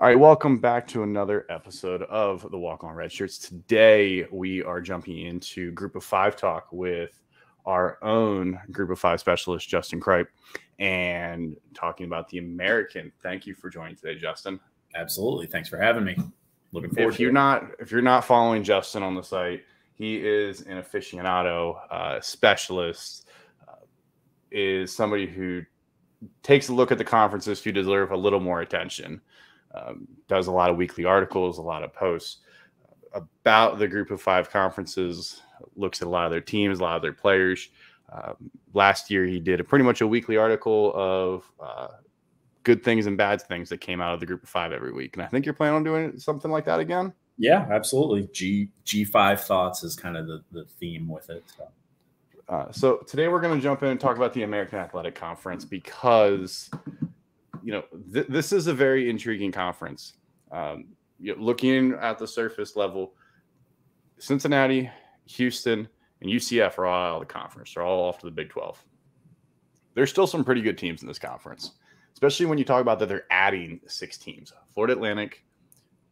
All right, welcome back to another episode of the Walk On Red Shirts. Today we are jumping into Group of Five talk with our own Group of Five specialist, Justin Kripe, and talking about the American. Thank you for joining today, Justin. Absolutely, thanks for having me. Looking forward. If you're it. not, if you're not following Justin on the site, he is an aficionado uh, specialist. Uh, is somebody who takes a look at the conferences who deserve a little more attention um, does a lot of weekly articles, a lot of posts about the group of five conferences, looks at a lot of their teams, a lot of their players. Um, last year, he did a pretty much a weekly article of uh, good things and bad things that came out of the group of five every week. And I think you're planning on doing something like that again. Yeah, absolutely. G G five thoughts is kind of the, the theme with it. So. Uh, so today we're going to jump in and talk about the American Athletic Conference because you know th- this is a very intriguing conference. Um, you know, looking at the surface level, Cincinnati, Houston, and UCF are all out of the conference. They're all off to the Big Twelve. There's still some pretty good teams in this conference, especially when you talk about that they're adding six teams: Florida Atlantic,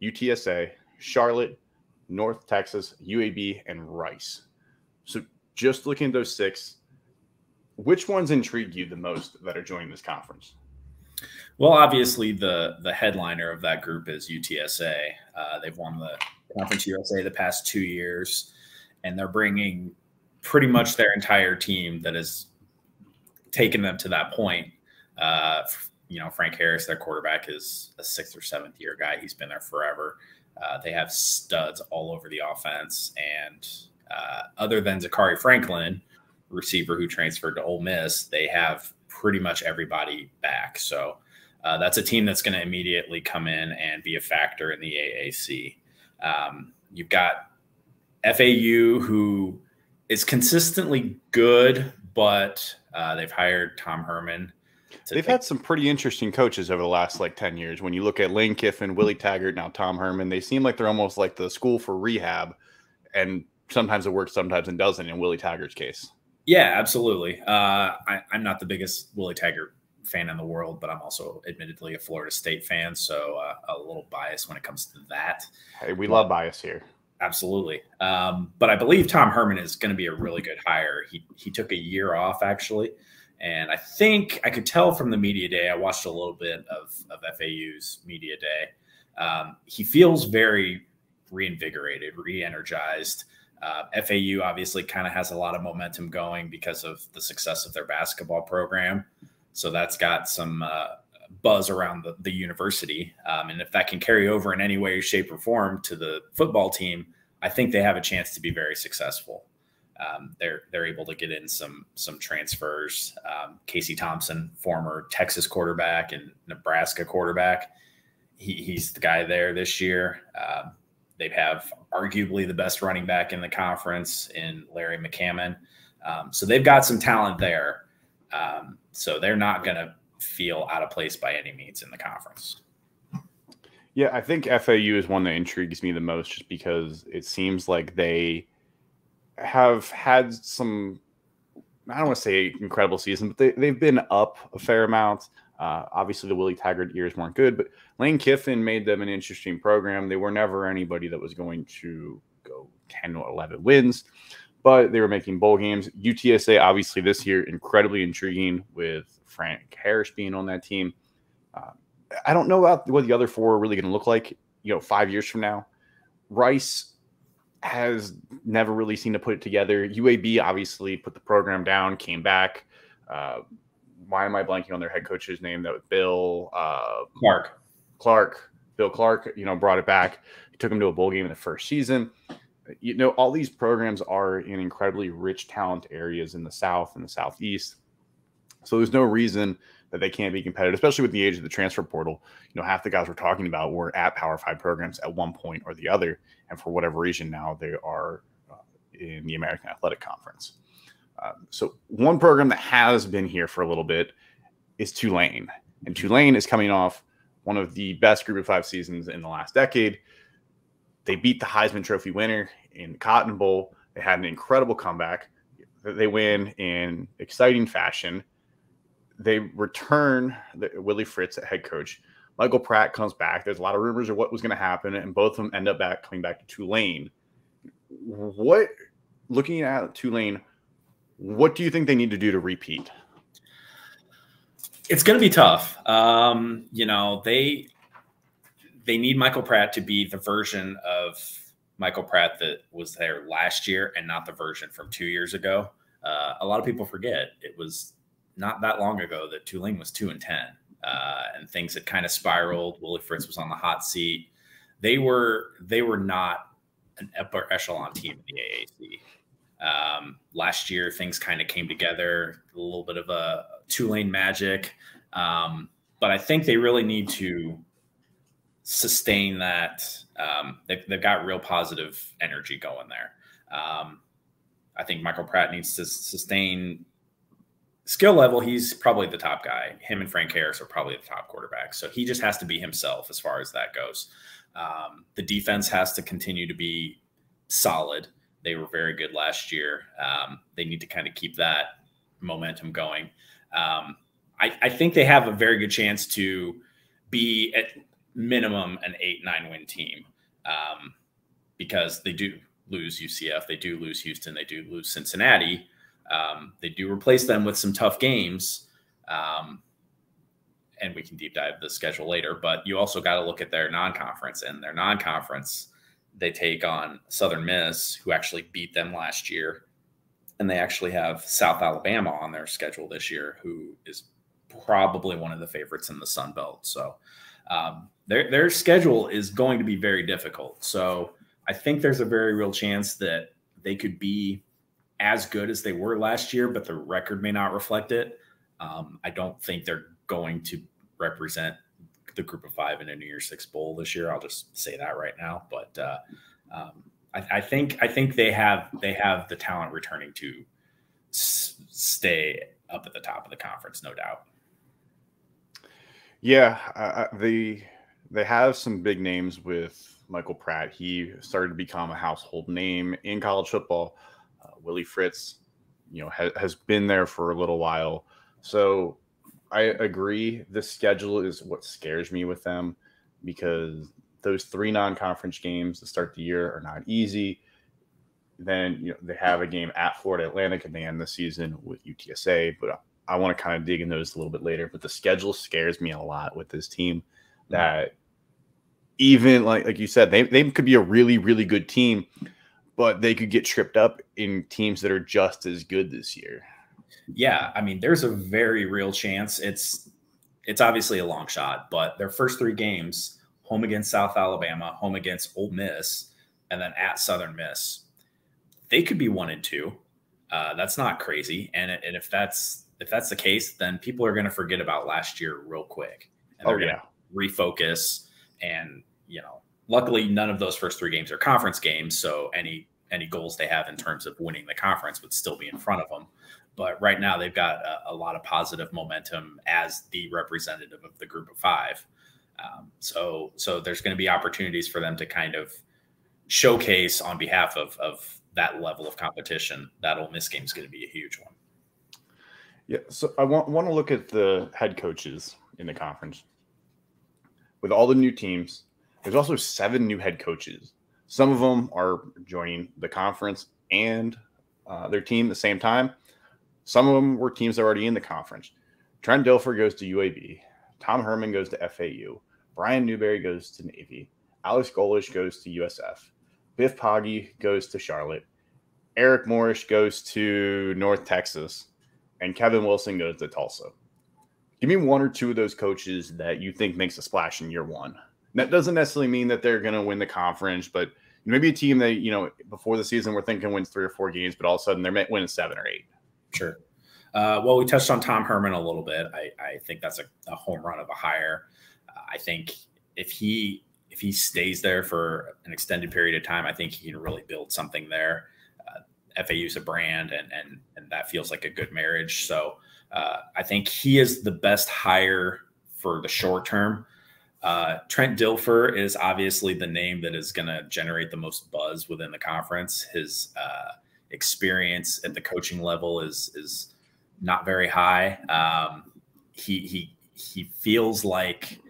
UTSA, Charlotte, North Texas, UAB, and Rice. So just looking at those six, which ones intrigue you the most that are joining this conference? Well, obviously the the headliner of that group is UTSA. Uh, they've won the Conference USA the past two years, and they're bringing pretty much their entire team that has taken them to that point. Uh, you know, Frank Harris, their quarterback, is a sixth or seventh year guy. He's been there forever. Uh, they have studs all over the offense, and uh, other than Zakhari Franklin, receiver who transferred to Ole Miss, they have pretty much everybody back. So uh, that's a team that's going to immediately come in and be a factor in the AAC. Um, you've got FAU, who is consistently good, but uh, they've hired Tom Herman. They've had some pretty interesting coaches over the last like 10 years. When you look at Lane Kiffin, Willie Taggart, now Tom Herman, they seem like they're almost like the school for rehab. And sometimes it works, sometimes it doesn't in Willie Taggart's case. Yeah, absolutely. Uh, I, am not the biggest Willie Taggart fan in the world, but I'm also admittedly a Florida State fan, so uh, a little biased when it comes to that. Hey, we love bias here. Absolutely. Um, but I believe Tom Herman is going to be a really good hire. He he took a year off actually, and I think I could tell from the media day. I watched a little bit of of FAU's media day. Um, he feels very reinvigorated, re-energized. Uh, FAU obviously kind of has a lot of momentum going because of the success of their basketball program. So that's got some uh, buzz around the, the university. Um, and if that can carry over in any way, shape, or form to the football team, I think they have a chance to be very successful. Um, they're they're able to get in some some transfers. Um, Casey Thompson, former Texas quarterback and Nebraska quarterback, he, he's the guy there this year. Um, they have arguably the best running back in the conference in Larry McCammon. Um, so they've got some talent there. Um, so they're not going to feel out of place by any means in the conference. Yeah, I think FAU is one that intrigues me the most just because it seems like they have had some, I don't want to say incredible season, but they, they've been up a fair amount. Uh, obviously, the Willie Taggart years weren't good, but Lane Kiffin made them an interesting program. They were never anybody that was going to go 10 or 11 wins, but they were making bowl games. UTSA, obviously, this year, incredibly intriguing with Frank Harris being on that team. Uh, I don't know about what the other four are really going to look like, you know, five years from now. Rice has never really seemed to put it together. UAB obviously put the program down, came back. Uh, why am I blanking on their head coach's name? That was Bill uh, Clark. Clark. Bill Clark, you know, brought it back. He took him to a bowl game in the first season. You know, all these programs are in incredibly rich talent areas in the South and the Southeast. So there's no reason that they can't be competitive, especially with the age of the transfer portal. You know, half the guys we're talking about were at Power Five programs at one point or the other, and for whatever reason, now they are uh, in the American Athletic Conference. Um, so one program that has been here for a little bit is Tulane, and Tulane is coming off one of the best Group of Five seasons in the last decade. They beat the Heisman Trophy winner in the Cotton Bowl. They had an incredible comeback. They win in exciting fashion. They return the, Willie Fritz head coach, Michael Pratt comes back. There's a lot of rumors of what was going to happen, and both of them end up back coming back to Tulane. What, looking at Tulane, what do you think they need to do to repeat? It's going to be tough. Um, you know, they they need Michael Pratt to be the version of Michael Pratt that was there last year and not the version from two years ago. Uh, a lot of people forget it was not that long ago that Tulane was two and ten, uh, and things had kind of spiraled. Willie Fritz was on the hot seat. They were they were not an upper echelon team in the AAC. Um, last year, things kind of came together, a little bit of a Tulane magic, um, but I think they really need to sustain that. Um, they've, they've got real positive energy going there. Um, I think Michael Pratt needs to sustain skill level. He's probably the top guy. Him and Frank Harris are probably the top quarterbacks. So he just has to be himself as far as that goes. Um, the defense has to continue to be solid. They were very good last year. Um, they need to kind of keep that momentum going. Um, I, I, think they have a very good chance to be at minimum an eight nine win team um, because they do lose UCF, they do lose Houston, they do lose Cincinnati. Um, they do replace them with some tough games. Um, and we can deep dive the schedule later, but you also got to look at their non conference and their non conference. They take on Southern Miss, who actually beat them last year. And they actually have South Alabama on their schedule this year, who is probably one of the favorites in the Sun Belt. So um, their their schedule is going to be very difficult. So I think there's a very real chance that they could be as good as they were last year, but the record may not reflect it. Um, I don't think they're going to represent the group of five in a New Year's Six bowl this year. I'll just say that right now. But uh, um, I, I, think I think they have they have the talent returning to s- stay up at the top of the conference, no doubt. Yeah, uh, the they have some big names with Michael Pratt. He started to become a household name in college football. Uh, Willie Fritz, you know, ha- has been there for a little while. So I agree. The schedule is what scares me with them because those three non-conference games to start the year are not easy. Then you know they have a game at Florida Atlantic at the end of the season with UTSA, but I want to kind of dig in those a little bit later. But the schedule scares me a lot with this team. That even like like you said, they they could be a really really good team, but they could get tripped up in teams that are just as good this year. Yeah, I mean, there's a very real chance. It's it's obviously a long shot, but their first three games: home against South Alabama, home against Ole Miss, and then at Southern Miss. They could be one and two. Uh, that's not crazy, and and if that's if that's the case, then people are going to forget about last year real quick, and they're oh, yeah. going to refocus. And you know, luckily, none of those first three games are conference games, so any any goals they have in terms of winning the conference would still be in front of them. But right now, they've got a, a lot of positive momentum as the representative of the group of five. Um, so, so there's going to be opportunities for them to kind of showcase on behalf of of that level of competition. That Ole Miss game is going to be a huge one. Yeah, so I want want to look at the head coaches in the conference. With all the new teams, there's also seven new head coaches. Some of them are joining the conference and uh, their team at the same time. Some of them were teams already in the conference. Trent Dilfer goes to UAB. Tom Herman goes to FAU. Brian Newberry goes to Navy. Alex Golesh goes to USF. Biff Poggi goes to Charlotte. Eric Morris goes to North Texas and Kevin Wilson goes to Tulsa. Give me one or two of those coaches that you think makes a splash in year one. That doesn't necessarily mean that they're going to win the conference, but maybe a team that you know before the season we're thinking wins three or four games, but all of a sudden they're winning seven or eight. Sure. Uh, well, we touched on Tom Herman a little bit. I, I think that's a, a, home run of a hire. Uh, I think if he if he stays there for an extended period of time, I think he can really build something there. FAU's a brand, and and and that feels like a good marriage. So uh, I think he is the best hire for the short term. Uh, Trent Dilfer is obviously the name that is going to generate the most buzz within the conference. His uh, experience at the coaching level is is not very high. Um, he he he feels like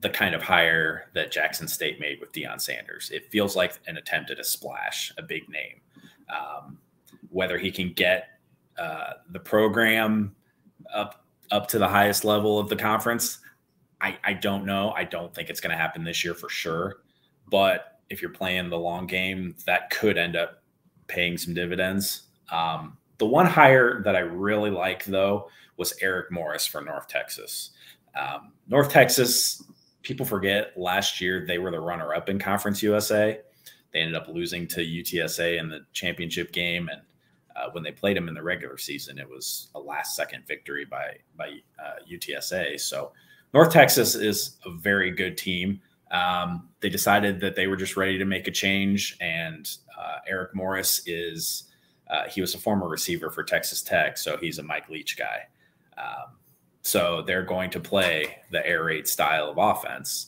the kind of hire that Jackson State made with Deion Sanders. It feels like an attempt at a splash, a big name. Um, whether he can get uh, the program up up to the highest level of the conference, I, I don't know. I don't think it's going to happen this year for sure. But if you're playing the long game, that could end up paying some dividends. Um, the one hire that I really like, though, was Eric Morris for North Texas. Um, North Texas, people forget last year they were the runner up in Conference USA. They ended up losing to UTSA in the championship game. And uh, when they played them in the regular season, it was a last second victory by, by uh, UTSA. So North Texas is a very good team. Um, they decided that they were just ready to make a change. And uh, Eric Morris is uh, he was a former receiver for Texas Tech, so he's a Mike Leach guy. Um, so they're going to play the air raid style of offense.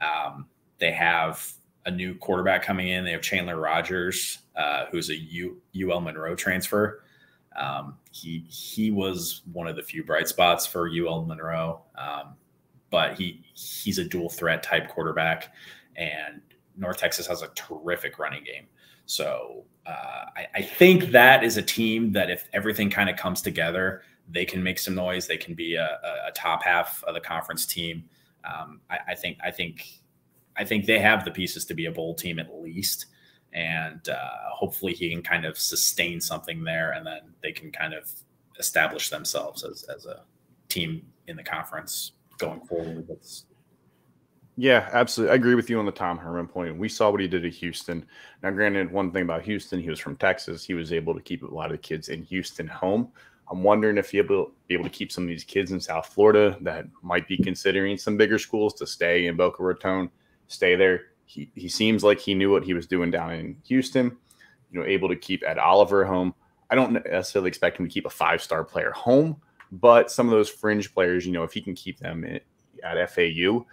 Um, they have a new quarterback coming in. They have Chandler Rogers, uh, who's a U, UL Monroe transfer. Um, he he was one of the few bright spots for UL Monroe, um, but he he's a dual threat type quarterback, and North Texas has a terrific running game. So uh, I, I, think that is a team that if everything kind of comes together, they can make some noise. They can be a, a top half of the conference team. Um, I, I, think I think I think they have the pieces to be a bowl team at least, and uh, hopefully he can kind of sustain something there, and then they can kind of establish themselves as, as a team in the conference going forward. That's yeah, absolutely. I agree with you on the Tom Herman point. We saw what he did at Houston. Now, granted, one thing about Houston, he was from Texas. He was able to keep a lot of the kids in Houston home. I'm wondering if he'll be able to keep some of these kids in South Florida that might be considering some bigger schools to stay in Boca Raton, stay there. He, he seems like he knew what he was doing down in Houston, you know, able to keep Ed Oliver home. I don't necessarily expect him to keep a five star player home, but some of those fringe players, you know, if he can keep them at FAU,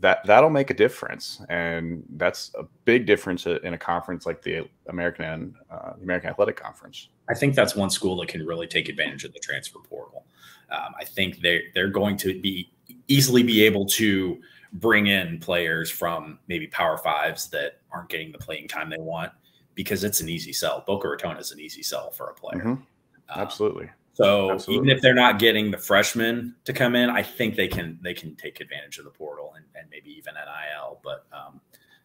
that that'll make a difference, and that's a big difference in a conference like the American and uh, American Athletic Conference. I think that's one school that can really take advantage of the transfer portal. Um, I think they they're going to be easily be able to bring in players from maybe Power Fives that aren't getting the playing time they want because it's an easy sell. Boca Raton is an easy sell for a player. Mm-hmm. Absolutely. Um, so Absolutely. even if they're not getting the freshmen to come in, I think they can they can take advantage of the portal and, and maybe even NIL. But um,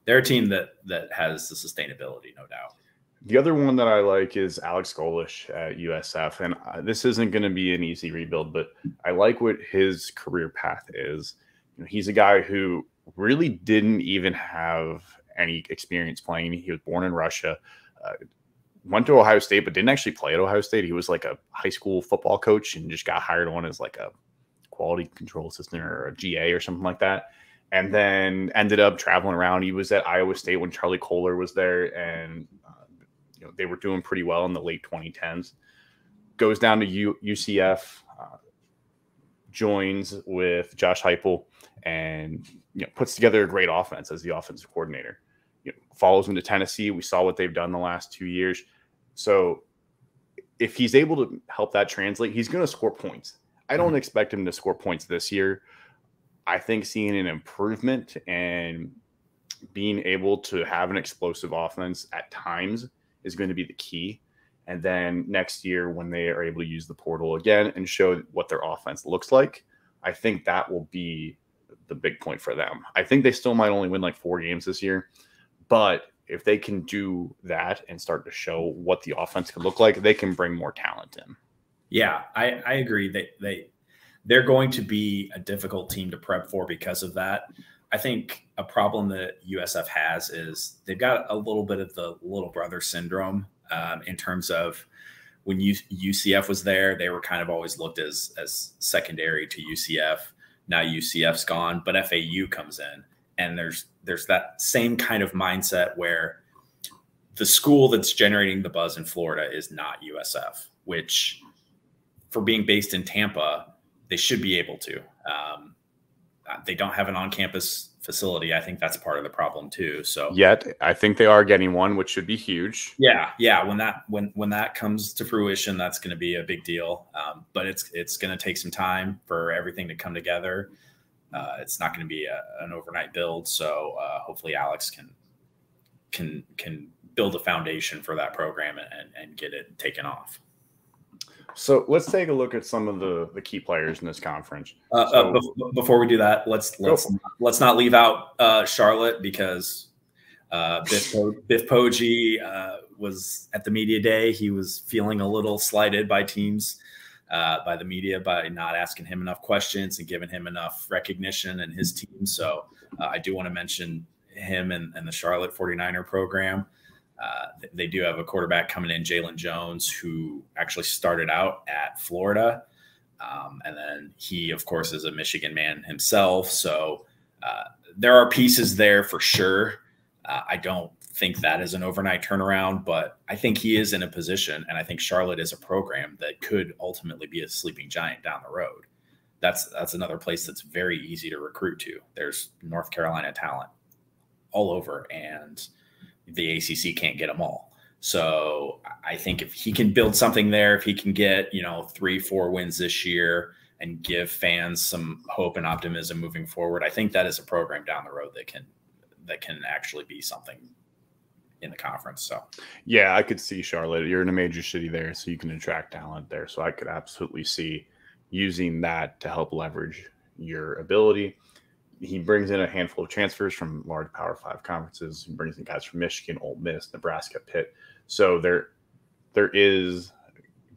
they're a team that that has the sustainability, no doubt. The other one that I like is Alex Golesh at USF, and uh, this isn't going to be an easy rebuild, but I like what his career path is. You know, he's a guy who really didn't even have any experience playing. He was born in Russia. Uh, went to Ohio State, but didn't actually play at Ohio State. He was like a high school football coach and just got hired on as like a quality control assistant or a GA or something like that. And then ended up traveling around. He was at Iowa State when Charlie Kolar was there, and uh, you know they were doing pretty well in the late 2010s. Goes down to U- UCF, uh, joins with Josh Heupel, and you know puts together a great offense as the offensive coordinator you know, follows him to Tennessee. We saw what they've done the last two years. So if he's able to help that translate, he's going to score points. I don't mm-hmm. expect him to score points this year. I think seeing an improvement and being able to have an explosive offense at times is going to be the key. And then next year, when they are able to use the portal again and show what their offense looks like, I think that will be the big point for them. I think they still might only win like four games this year, but if they can do that and start to show what the offense can look like, they can bring more talent in. Yeah, I, I agree. They they they're going to be a difficult team to prep for because of that. I think a problem that USF has is they've got a little bit of the little brother syndrome um, in terms of when U, UCF was there, they were kind of always looked as as secondary to UCF. Now UCF's gone, but FAU comes in and there's there's that same kind of mindset where the school that's generating the buzz in Florida is not USF, which for being based in Tampa, they should be able to. Um, they don't have an on-campus facility. I think that's part of the problem too. So yet, I think they are getting one, which should be huge. Yeah, yeah. When that when when that comes to fruition, that's going to be a big deal. Um, but it's it's going to take some time for everything to come together uh, it's not going to be a, an overnight build. So uh, hopefully Alex can can can build a foundation for that program and, and get it taken off. So let's take a look at some of the the key players in this conference. Uh, so, uh, before we do that, let's let's let's not leave out uh, Charlotte because uh, Biff, Biff Poggi uh, was at the media day. He was feeling a little slighted by teams, uh, by the media, by not asking him enough questions and giving him enough recognition and his team. So uh, I do want to mention him and, and, the Charlotte 49er program. Uh, they do have a quarterback coming in, Jalon Jones, who actually started out at Florida. Um, and then he, of course, is a Michigan man himself. So uh, there are pieces there for sure. Uh, I don't think that is an overnight turnaround, but I think he is in a position, and I think Charlotte is a program that could ultimately be a sleeping giant down the road. That's that's another place that's very easy to recruit to. There's North Carolina talent all over, and the ACC can't get them all. So I think if he can build something there, if he can get you know three, four wins this year and give fans some hope and optimism moving forward, I think that is a program down the road that can that can actually be something in the conference. So, yeah, I could see Charlotte. You're in a major city there, so you can attract talent there. So, I could absolutely see using that to help leverage your ability. He brings in a handful of transfers from large Power Five conferences. He brings in guys from Michigan, Ole Miss, Nebraska, Pitt. So there, there is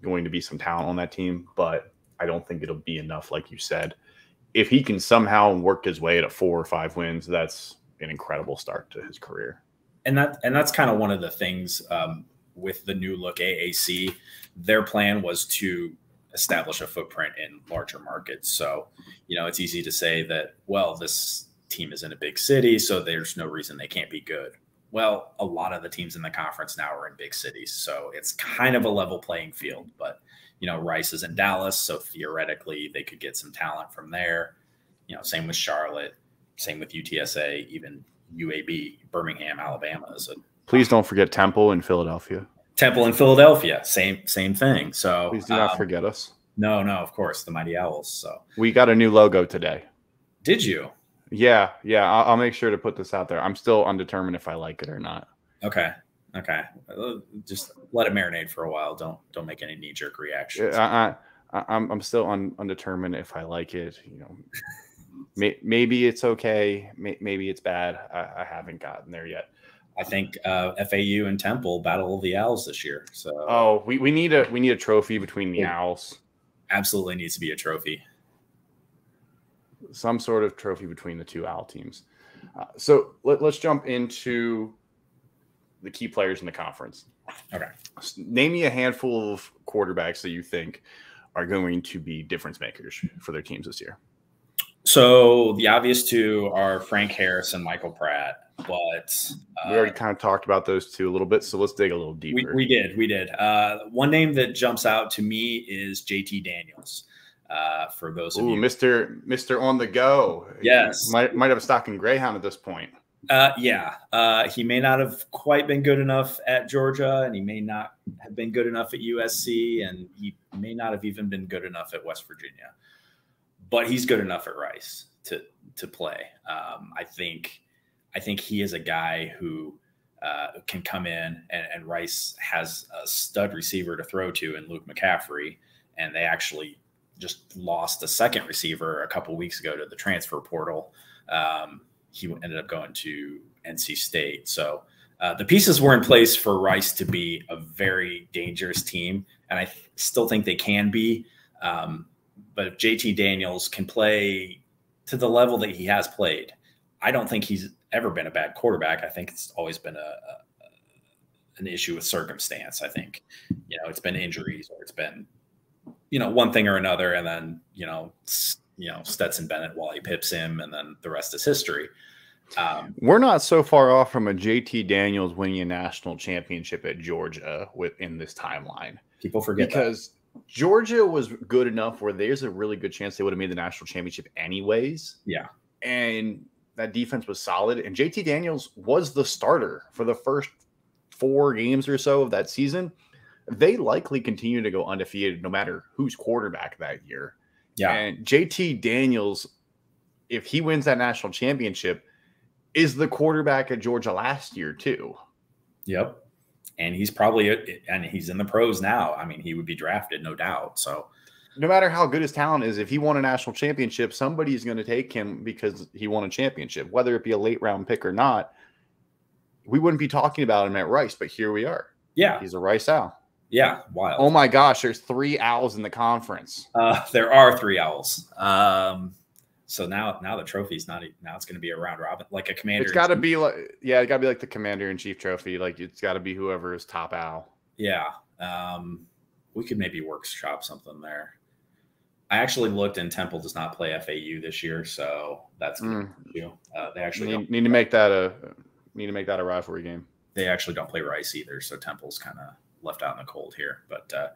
going to be some talent on that team, but I don't think it'll be enough, like you said. If he can somehow work his way to four or five wins, that's an incredible start to his career. And that and that's kind of one of the things um, with the new look AAC. Their plan was to establish a footprint in larger markets. So, you know, it's easy to say that well, this team is in a big city, so there's no reason they can't be good. Well, a lot of the teams in the conference now are in big cities, so it's kind of a level playing field. But you know, Rice is in Dallas, so theoretically they could get some talent from there. You know, same with Charlotte. Same with UTSA, even UAB, Birmingham, Alabama is a. Please don't forget Temple in Philadelphia. Temple in Philadelphia, same same thing. So please do not um, forget us. No, no, of course, the Mighty Owls. So we got a new logo today. Did you? Yeah, yeah. I'll, I'll make sure to put this out there. I'm still undetermined if I like it or not. Okay. Okay. Uh, just let it marinate for a while. Don't don't make any knee jerk reactions. I, I, I'm I'm still un, undetermined if I like it. You know, maybe it's okay. Maybe it's bad. I, I haven't gotten there yet. I think uh, FAU and Temple battle of the Owls this year. So oh, we, we need a we need a trophy between the Owls. Absolutely needs to be a trophy. Some sort of trophy between the two Owl teams. Uh, so let, let's jump into the key players in the conference. Okay. Name me a handful of quarterbacks that you think are going to be difference makers for their teams this year. So the obvious two are Frank Harris and Michael Pratt, but uh, we already kind of talked about those two a little bit. So let's dig a little deeper. We, we did, we did. Uh, one name that jumps out to me is JT Daniels. Uh, for those of you, Mister Mister on the go. Yes, might might have a stock in Greyhound at this point. Uh, yeah, uh, he may not have quite been good enough at Georgia, and he may not have been good enough at USC, and he may not have even been good enough at West Virginia but he's good enough at Rice to to play. Um, I think I think he is a guy who uh, can come in and, and, Rice has a stud receiver to throw to in Luke McCaffrey, and they actually just lost a second receiver a couple weeks ago to the transfer portal. Um, he ended up going to NC State, so. Uh, the pieces were in place for Rice to be a very dangerous team, and I th- still think they can be. Um, but if JT Daniels can play to the level that he has played, I don't think he's ever been a bad quarterback. I think it's always been a, a an issue with circumstance. I think, you know, it's been injuries or it's been, you know, one thing or another, and then you know, you know, Stetson Bennett while he pips him, and then the rest is history. Um, We're not so far off from a JT Daniels winning a national championship at Georgia within this timeline. People forget because that. Georgia was good enough where there's a really good chance they would have made the national championship anyways. Yeah. And that defense was solid. And JT Daniels was the starter for the first four games or so of that season. They likely continue to go undefeated no matter who's quarterback that year. Yeah. And JT Daniels if he wins that national championship, is the quarterback at Georgia last year too. Yep. And he's probably and he's in the pros now. I mean, he would be drafted, no doubt. So no matter how good his talent is, if he won a national championship, somebody's going to take him because he won a championship, whether it be a late round pick or not. We wouldn't be talking about him at Rice, but here we are. Yeah. He's a Rice Owl. Yeah, wild. Oh my gosh, there's three owls in the conference. Uh, there are three owls. Um, so now, now the trophy's not. Now it's going to be a round robin, like a commander. It's got to be like, yeah, it got to be like the commander in chief trophy. Like it's got to be whoever is top owl. Yeah, um, we could maybe workshop something there. I actually looked, and Temple does not play FAU this year, so that's mm. you. Uh, they actually need, need to make that a need to make that a rivalry game. They actually don't play Rice either, so Temple's kind of left out in the cold here. But uh,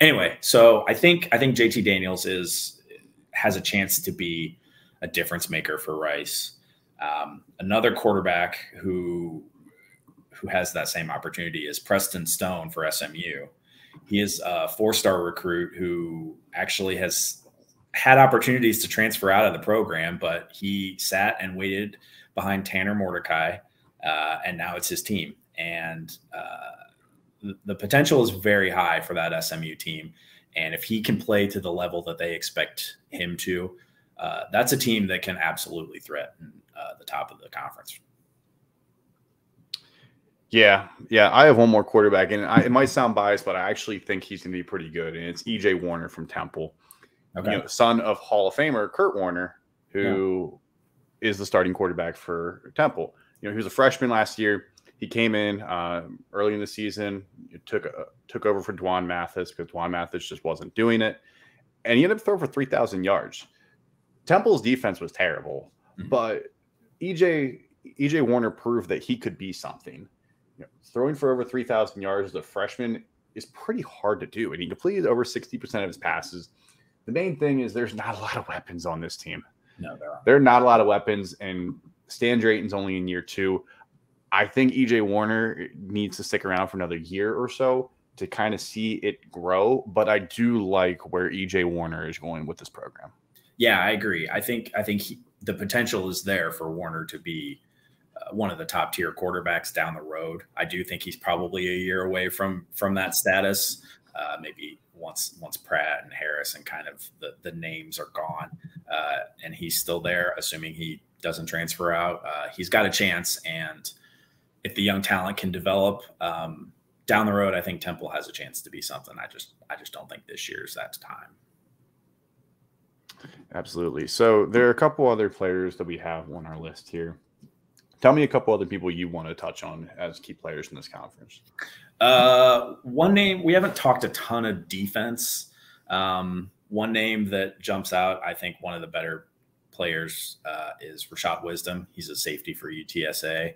anyway, so I think I think JT Daniels is has a chance to be a difference maker for Rice. Um, another quarterback who who has that same opportunity is Preston Stone for SMU. He is a four-star recruit who actually has had opportunities to transfer out of the program, but he sat and waited behind Tanner Mordecai, uh, and now it's his team. And uh, the potential is very high for that SMU team. And if he can play to the level that they expect him to, uh, that's a team that can absolutely threaten uh, the top of the conference. Yeah, yeah. I have one more quarterback, and I, it might sound biased, but I actually think he's going to be pretty good. And it's EJ Warner from Temple, okay. you know, son of Hall of Famer Kurt Warner, who yeah. is the starting quarterback for Temple. You know, he was a freshman last year he came in uh, early in the season, took uh, took over for Dwan Mathis because Dwan Mathis just wasn't doing it, and he ended up throwing for three thousand yards. Temple's defense was terrible, mm-hmm. but EJ EJ Warner proved that he could be something. You know, throwing for over three thousand yards as a freshman is pretty hard to do, and he completed over sixty percent of his passes. The main thing is there's not a lot of weapons on this team. No, there are. There are not a lot of weapons, and Stan Drayton's only in year two. I think EJ Warner needs to stick around for another year or so to kind of see it grow. But I do like where EJ Warner is going with this program. Yeah, I agree. I think I think he, the potential is there for Warner to be uh, one of the top tier quarterbacks down the road. I do think he's probably a year away from from that status. Uh, maybe once once Pratt and Harris and kind of the the names are gone, uh, and he's still there, assuming he doesn't transfer out. Uh, he's got a chance, and if the young talent can develop um, down the road, I think Temple has a chance to be something. I just I just don't think this year's that time. Absolutely. So there are a couple other players that we have on our list here. Tell me a couple other people you want to touch on as key players in this conference. Uh, one name we haven't talked a ton of defense. Um, one name that jumps out, I think, one of the better players uh, is Rashad Wisdom. He's a safety for UTSA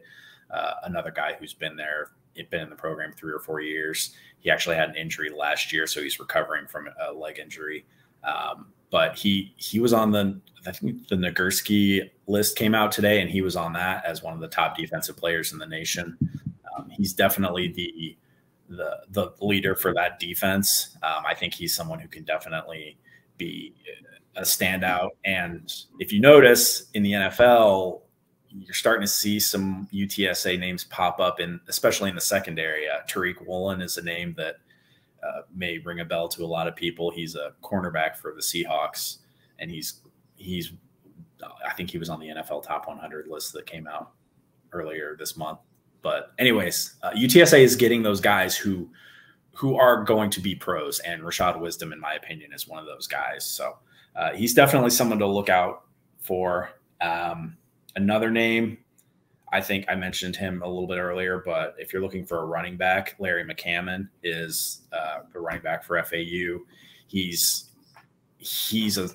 uh, another guy who's been there, been in the program three or four years. He actually had an injury last year, so he's recovering from a leg injury. Um, but he he was on the I think the Nagurski list came out today, and he was on that as one of the top defensive players in the nation. Um, he's definitely the the the leader for that defense. Um, I think he's someone who can definitely be a standout. And if you notice in the NFL, you're starting to see some UTSA names pop up in, especially in the secondary. Uh, Tariq Woolen is a name that uh, may ring a bell to a lot of people. He's a cornerback for the Seahawks, and he's he's I think he was on the NFL Top 100 list that came out earlier this month. But anyways, uh, UTSA is getting those guys who who are going to be pros, and Rashad Wisdom, in my opinion, is one of those guys. So uh, he's definitely someone to look out for. Um, Another name, I think I mentioned him a little bit earlier, but if you're looking for a running back, Larry McCammon is uh, the running back for FAU. He's he's a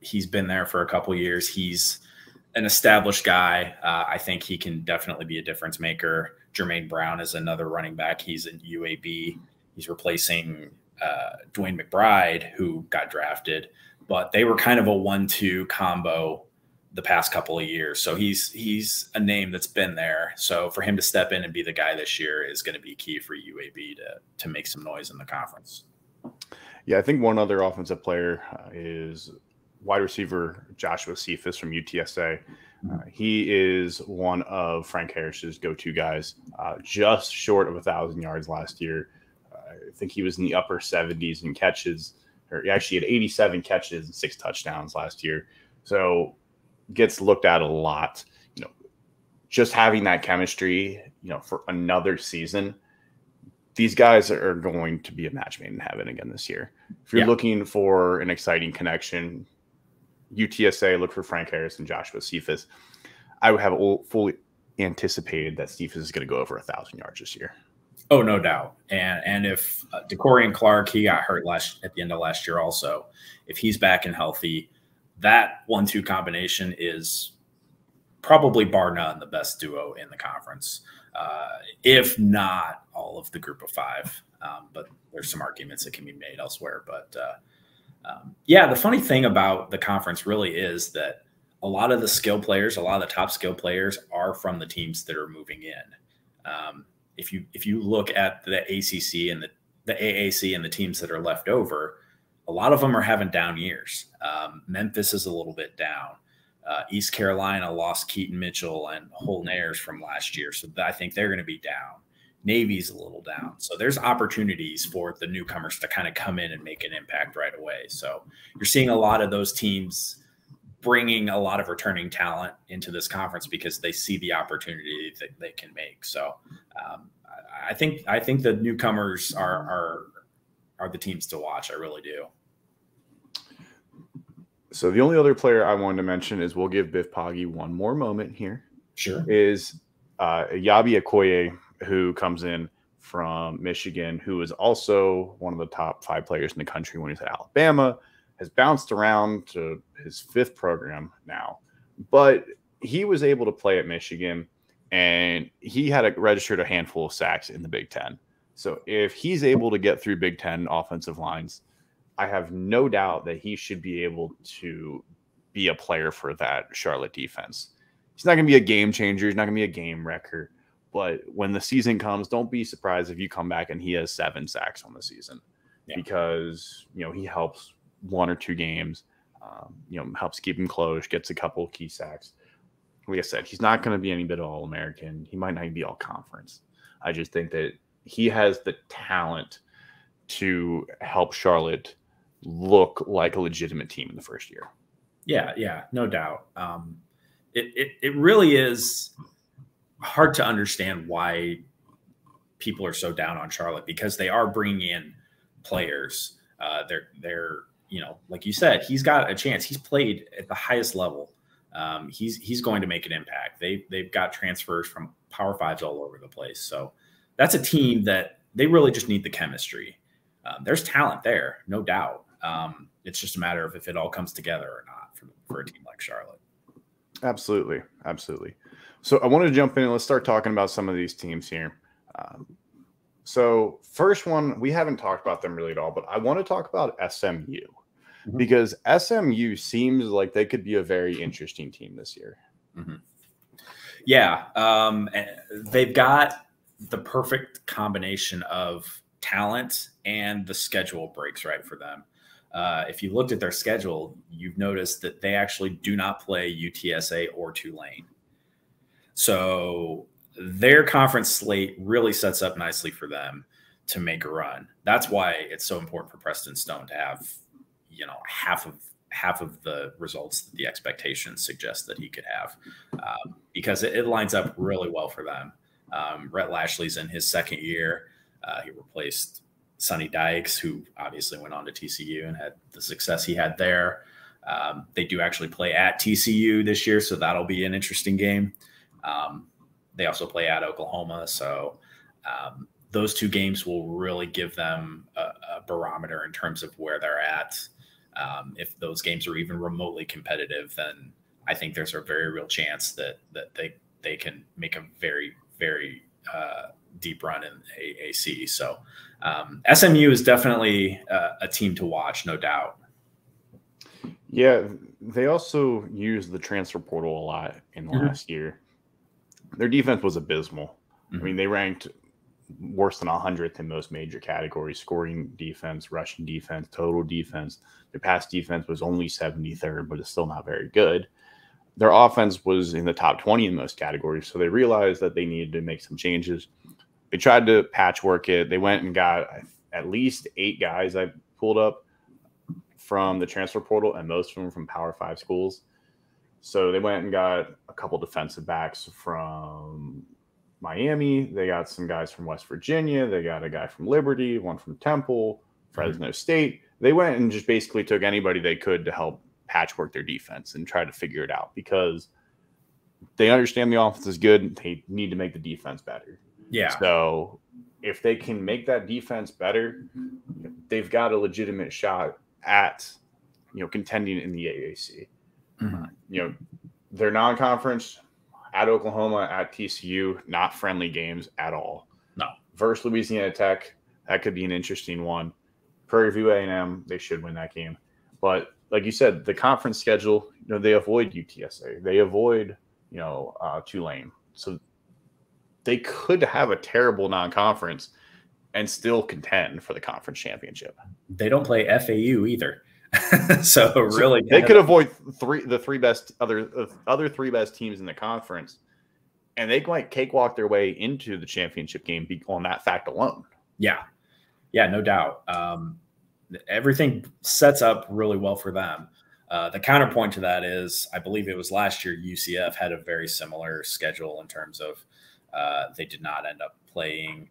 he's been there for a couple years. He's an established guy. Uh, I think he can definitely be a difference maker. Jermaine Brown is another running back. He's in UAB. He's replacing uh, DeWayne McBride, who got drafted, but they were kind of a one-two combo the past couple of years. So he's he's a name that's been there. So for him to step in and be the guy this year is going to be key for UAB to to make some noise in the conference. Yeah, I think one other offensive player uh, is wide receiver Joshua Cephas from UTSA. Uh, he is one of Frank Harris's go-to guys. Uh, just short of a thousand yards last year. Uh, I think he was in the upper 70s in catches, or he actually had 87 catches and six touchdowns last year. So gets looked at a lot. You know, just having that chemistry, you know, for another season. These guys are going to be a match made in heaven again this year. If you're yeah. looking for an exciting connection, UTSA, look for Frank Harris and Joshua Cephas. I would have fully anticipated that Cephas is going to go over a thousand yards this year. Oh, no doubt. And and if uh, DeCorian Clark, he got hurt last at the end of last year. Also, if he's back and healthy, that one-two combination is probably bar none the best duo in the conference, uh, if not all of the group of five. Um, but there's some arguments that can be made elsewhere. But uh, um, yeah, the funny thing about the conference really is that a lot of the skill players, a lot of the top skill players, are from the teams that are moving in. Um, if you if you look at the ACC and the the AAC and the teams that are left over, a lot of them are having down years. Um, Memphis is a little bit down. Uh, East Carolina lost Keaton Mitchell and Holton from last year, so I think they're going to be down. Navy's a little down. So there's opportunities for the newcomers to kind of come in and make an impact right away. So you're seeing a lot of those teams bringing a lot of returning talent into this conference because they see the opportunity that they can make. So um, I think I think the newcomers are are are the teams to watch. I really do. So the only other player I wanted to mention is we'll give Biff Poggi one more moment here. Sure. Is uh, Eyabi Okie who comes in from Michigan, who is also one of the top five players in the country when he's at Alabama, has bounced around to his fifth program now. But he was able to play at Michigan and he had a, registered a handful of sacks in the Big Ten. So if he's able to get through Big Ten offensive lines, I have no doubt that he should be able to be a player for that Charlotte defense. He's not going to be a game changer. He's not going to be a game wrecker. But when the season comes, don't be surprised if you come back and he has seven sacks on the season yeah. because, you know, he helps one or two games, um, you know, helps keep him close, gets a couple key sacks. Like I said, he's not going to be any bit of all American. He might not even be all conference. I just think that he has the talent to help Charlotte look like a legitimate team in the first year. Yeah, yeah, no doubt. Um, it, it, it really is hard to understand why people are so down on Charlotte because they are bringing in players. Uh, they're they're you know like you said, he's got a chance. He's played at the highest level. Um, he's he's going to make an impact. They they've got transfers from Power Fives all over the place. So that's a team that they really just need the chemistry. Um, there's talent there, no doubt. Um, it's just a matter of if it all comes together or not for, for a team like Charlotte. Absolutely, absolutely. So I want to jump in and let's start talking about some of these teams here. Um, so first one, we haven't talked about them really at all, but I want to talk about SMU mm-hmm. because SMU seems like they could be a very interesting team this year. Mm-hmm. Yeah, um, they've got the perfect combination of talent and the schedule breaks right for them. Uh, if you looked at their schedule, you've noticed that they actually do not play UTSA or Tulane. So their conference slate really sets up nicely for them to make a run. That's why it's so important for Preston Stone to have, you know, half of half of the results that the expectations suggest that he could have, um, because it, it, lines up really well for them. Um, Rhett Lashlee's in his second year. Uh, he replaced Sonny Dykes, who obviously went on to TCU and had the success he had there. Um, they do actually play at TCU this year, so that'll be an interesting game. Um, they also play at Oklahoma, so um, those two games will really give them a, a, barometer in terms of where they're at. Um, if those games are even remotely competitive, then I think there's a very real chance that that they they can make a very very uh, deep run in AAC. So um, SMU is definitely uh, a team to watch, no doubt. Yeah, they also used the transfer portal a lot in the mm-hmm. last year their defense was abysmal. Mm-hmm. I mean, they ranked worse than 100th in most major categories scoring defense, rushing defense, total defense. Their pass defense was only 73rd, but it's still not very good. Their offense was in the top 20 in most categories. So they realized that they needed to make some changes. They tried to patchwork it. They went and got at least eight guys I pulled up from the transfer portal, and most of them from Power Five schools. So they went and got a couple defensive backs from Miami. They got some guys from West Virginia. They got a guy from Liberty, one from Temple, Fresno mm-hmm. State. They went and just basically took anybody they could to help patchwork their defense and try to figure it out because they understand the offense is good. They need to make the defense better. Yeah. So if they can make that defense better, they've got a legitimate shot at you know contending in the AAC. Mm-hmm. You know, they're non-conference at Oklahoma, at TCU, not friendly games at all. No. Versus Louisiana Tech, that could be an interesting one. Prairie View A&M, they should win that game. But like you said, the conference schedule, you know, they avoid UTSA, they avoid, you know, uh, Tulane. So they could have a terrible non-conference and still contend for the conference championship. They don't play FAU either. so really, they could avoid three the three best other other three best teams in the conference, and they might cakewalk their way into the championship game on that fact alone. Yeah, yeah, no doubt. Um, everything sets up really well for them. Uh, the counterpoint to that is, I believe it was last year UCF had a very similar schedule in terms of uh, they did not end up playing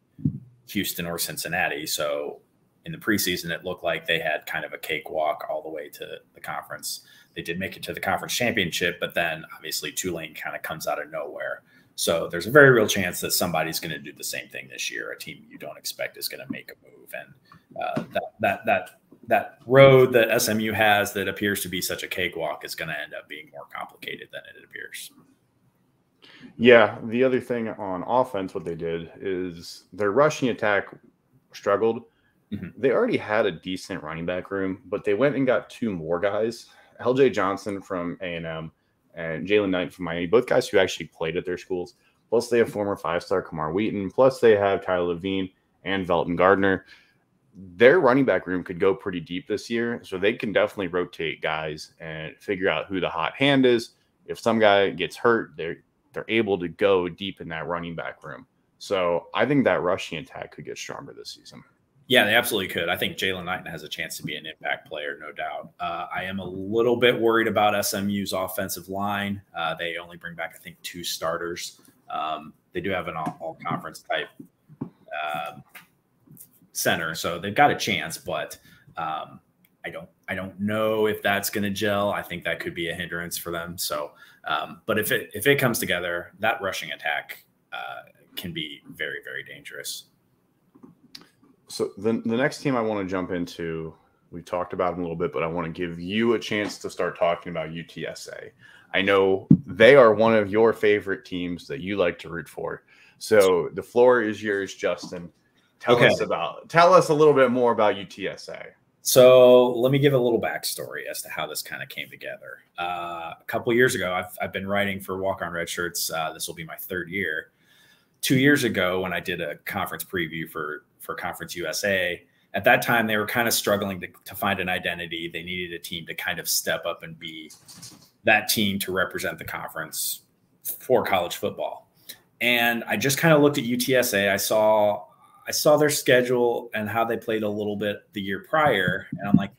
Houston or Cincinnati. So in the preseason, it looked like they had kind of a cakewalk all the way to the conference. They did make it to the conference championship, but then obviously Tulane kind of comes out of nowhere. So there's a very real chance that somebody's going to do the same thing this year. A team you don't expect is going to make a move, and uh, that that that that road that SMU has that appears to be such a cakewalk is going to end up being more complicated than it appears. Yeah, the other thing on offense, what they did is their rushing attack struggled Mm-hmm. They already had a decent running back room, but they went and got two more guys: LJ Johnson from A and M and Jalen Knight from Miami, both guys who actually played at their schools. Plus, they have former five-star Camar Wheaton. Plus, they have Tyler Lavine and Velton Gardner. Their running back room could go pretty deep this year, so they can definitely rotate guys and figure out who the hot hand is. If some guy gets hurt, they're they're able to go deep in that running back room. So I think that rushing attack could get stronger this season. Yeah, they absolutely could. I think Jaylan Knighton has a chance to be an impact player, no doubt. Uh, I am a little bit worried about SMU's offensive line. Uh, they only bring back, I think, two starters. Um, they do have an all, all conference type uh, center, so they've got a chance. But um, I don't, I don't know if that's going to gel. I think that could be a hindrance for them. So, um, but if it if it comes together, that rushing attack uh, can be very, very dangerous. So the the next team I want to jump into, we talked about them a little bit, but I want to give you a chance to start talking about UTSA. I know they are one of your favorite teams that you like to root for. So the floor is yours, Justin. Tell okay. us about tell us a little bit more about UTSA. So let me give a little backstory as to how this kind of came together. Uh, a couple years ago, I've, I've been writing for Walk On Red Shirts. Uh, this will be my third year. Two years ago, when I did a conference preview for for Conference USA. At that time, they were kind of struggling to, to find an identity. They needed a team to kind of step up and be that team to represent the conference for college football. And I just kind of looked at UTSA. I saw I saw their schedule and how they played a little bit the year prior, and I'm like,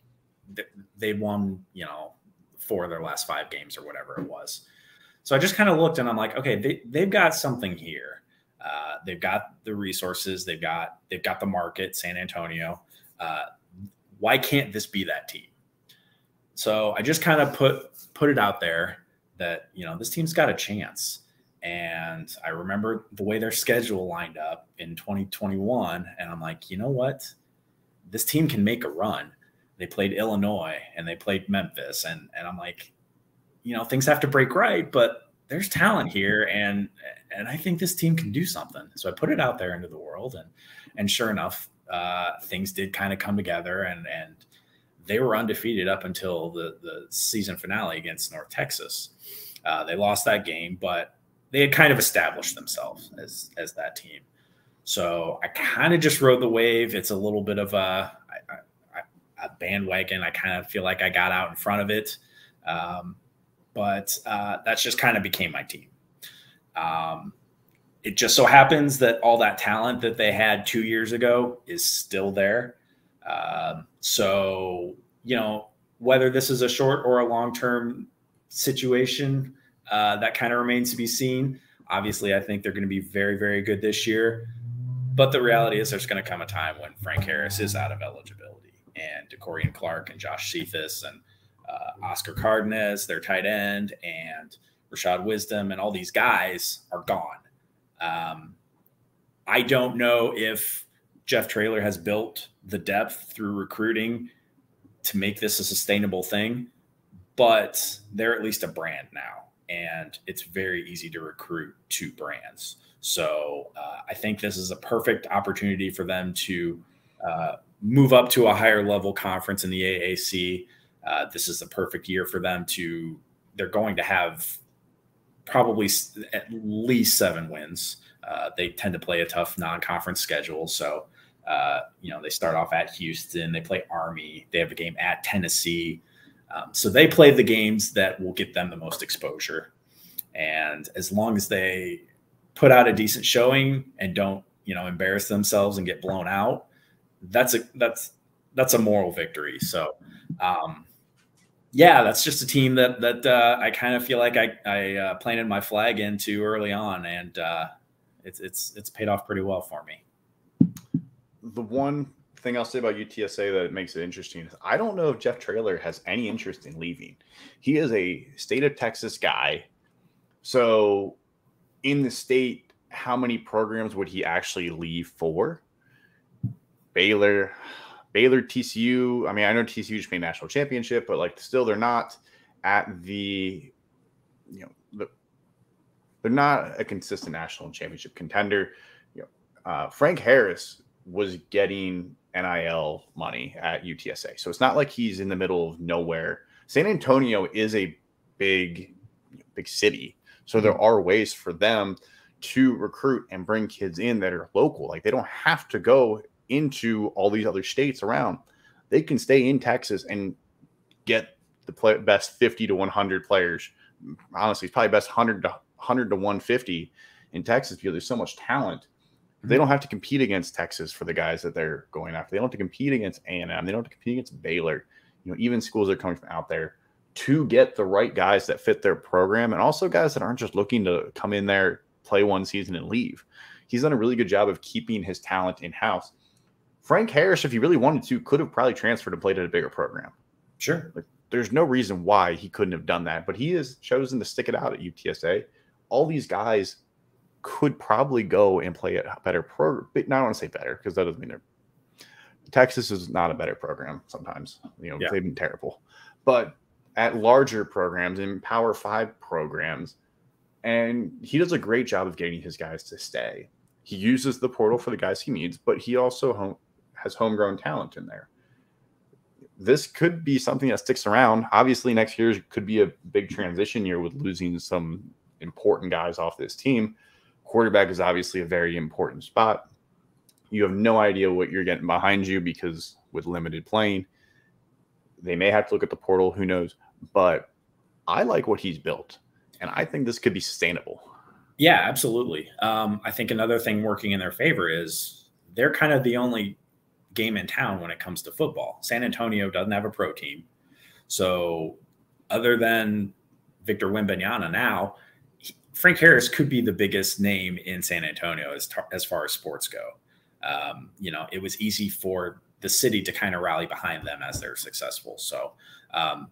they won, you know, four of their last five games or whatever it was. So I just kind of looked and I'm like, okay, they, they've got something here. Uh, they've got the resources. They've got they've got the market. San Antonio. Uh, why can't this be that team? So I just kind of put put it out there that you know this team's got a chance. And I remember the way their schedule lined up in 2021, and I'm like, you know what? This team can make a run. They played Illinois and they played Memphis, and and I'm like, you know, things have to break right, but there's talent here and and I think this team can do something. So I put it out there into the world and and sure enough, uh, things did kind of come together and and they were undefeated up until the the season finale against North Texas. Uh, they lost that game, but they had kind of established themselves as as that team. So I kind of just rode the wave. It's a little bit of a, a, bandwagon. I kind of feel like I got out in front of it. Um, but uh, that's just kind of became my team. Um, it just so happens that all that talent that they had two years ago is still there. Um, so, you know, whether this is a short or a long term situation, uh, that kind of remains to be seen. Obviously, I think they're going to be very, very good this year. But the reality is, there's going to come a time when Frank Harris is out of eligibility, and De'Corian Clark and Josh Cephus and uh, Oscar Cardenas, their tight end, and Rashad Wisdom, and all these guys are gone. Um, I don't know if Jeff Traylor has built the depth through recruiting to make this a sustainable thing, but they're at least a brand now, and it's very easy to recruit two brands. So uh, I think this is a perfect opportunity for them to uh, move up to a higher level conference in the AAC. Uh, this is the perfect year for them to. They're going to have probably at least seven wins. Uh, they tend to play a tough non-conference schedule, so uh, you know they start off at Houston, they play Army, they have a game at Tennessee. Um, so they play the games that will get them the most exposure. And as long as they put out a decent showing and don't you know embarrass themselves and get blown out, that's a that's that's a moral victory. So um, yeah, that's just a team that that uh, I kind of feel like I I uh, planted my flag into early on, and uh, it's it's it's paid off pretty well for me. The one thing I'll say about UTSA that makes it interesting is I don't know if Jeff Traylor has any interest in leaving. He is a state of Texas guy, so in the state, how many programs would he actually leave for? Baylor, Baylor, TCU. I mean, I know TCU just made national championship, but like still, they're not at the, you know, the, they're not a consistent national championship contender. You know, uh, Frank Harris was getting NIL money at UTSA, so it's not like he's in the middle of nowhere. San Antonio is a big, big city, so there mm-hmm. are ways for them to recruit and bring kids in that are local. Like they don't have to go into all these other states around. They can stay in Texas and get the play, best 50 to 100 players. Honestly, it's probably best 100 to 100 to 150 in Texas because there's so much talent. They don't have to compete against Texas for the guys that they're going after. They don't have to compete against A&M. They don't have to compete against Baylor. You know, even schools that are coming from out there to get the right guys that fit their program and also guys that aren't just looking to come in there, play one season and leave. He's done a really good job of keeping his talent in house. Frank Harris, if he really wanted to, could have probably transferred and played at a bigger program. Sure. Like, there's no reason why he couldn't have done that, but he has chosen to stick it out at UTSA. All these guys could probably go and play at a better program. Not I don't want to say better because that doesn't mean they're. Texas is not a better program sometimes. You know, yeah. they've been terrible. But at larger programs and Power Five programs, and he does a great job of getting his guys to stay. He uses the portal for the guys he needs, but he also home, has homegrown talent in there. This could be something that sticks around. Obviously, next year could be a big transition year with losing some important guys off this team. Quarterback is obviously a very important spot. You have no idea what you're getting behind you because with limited playing, they may have to look at the portal. Who knows? But I like what he's built, and I think this could be sustainable. Yeah, absolutely. Um, I think another thing working in their favor is they're kind of the only game in town when it comes to football. San Antonio doesn't have a pro team. So, other than Victor Wembanyama now, Frank Harris could be the biggest name in San Antonio as, as far as sports go. Um, you know, it was easy for the city to kind of rally behind them as they're successful. So, um,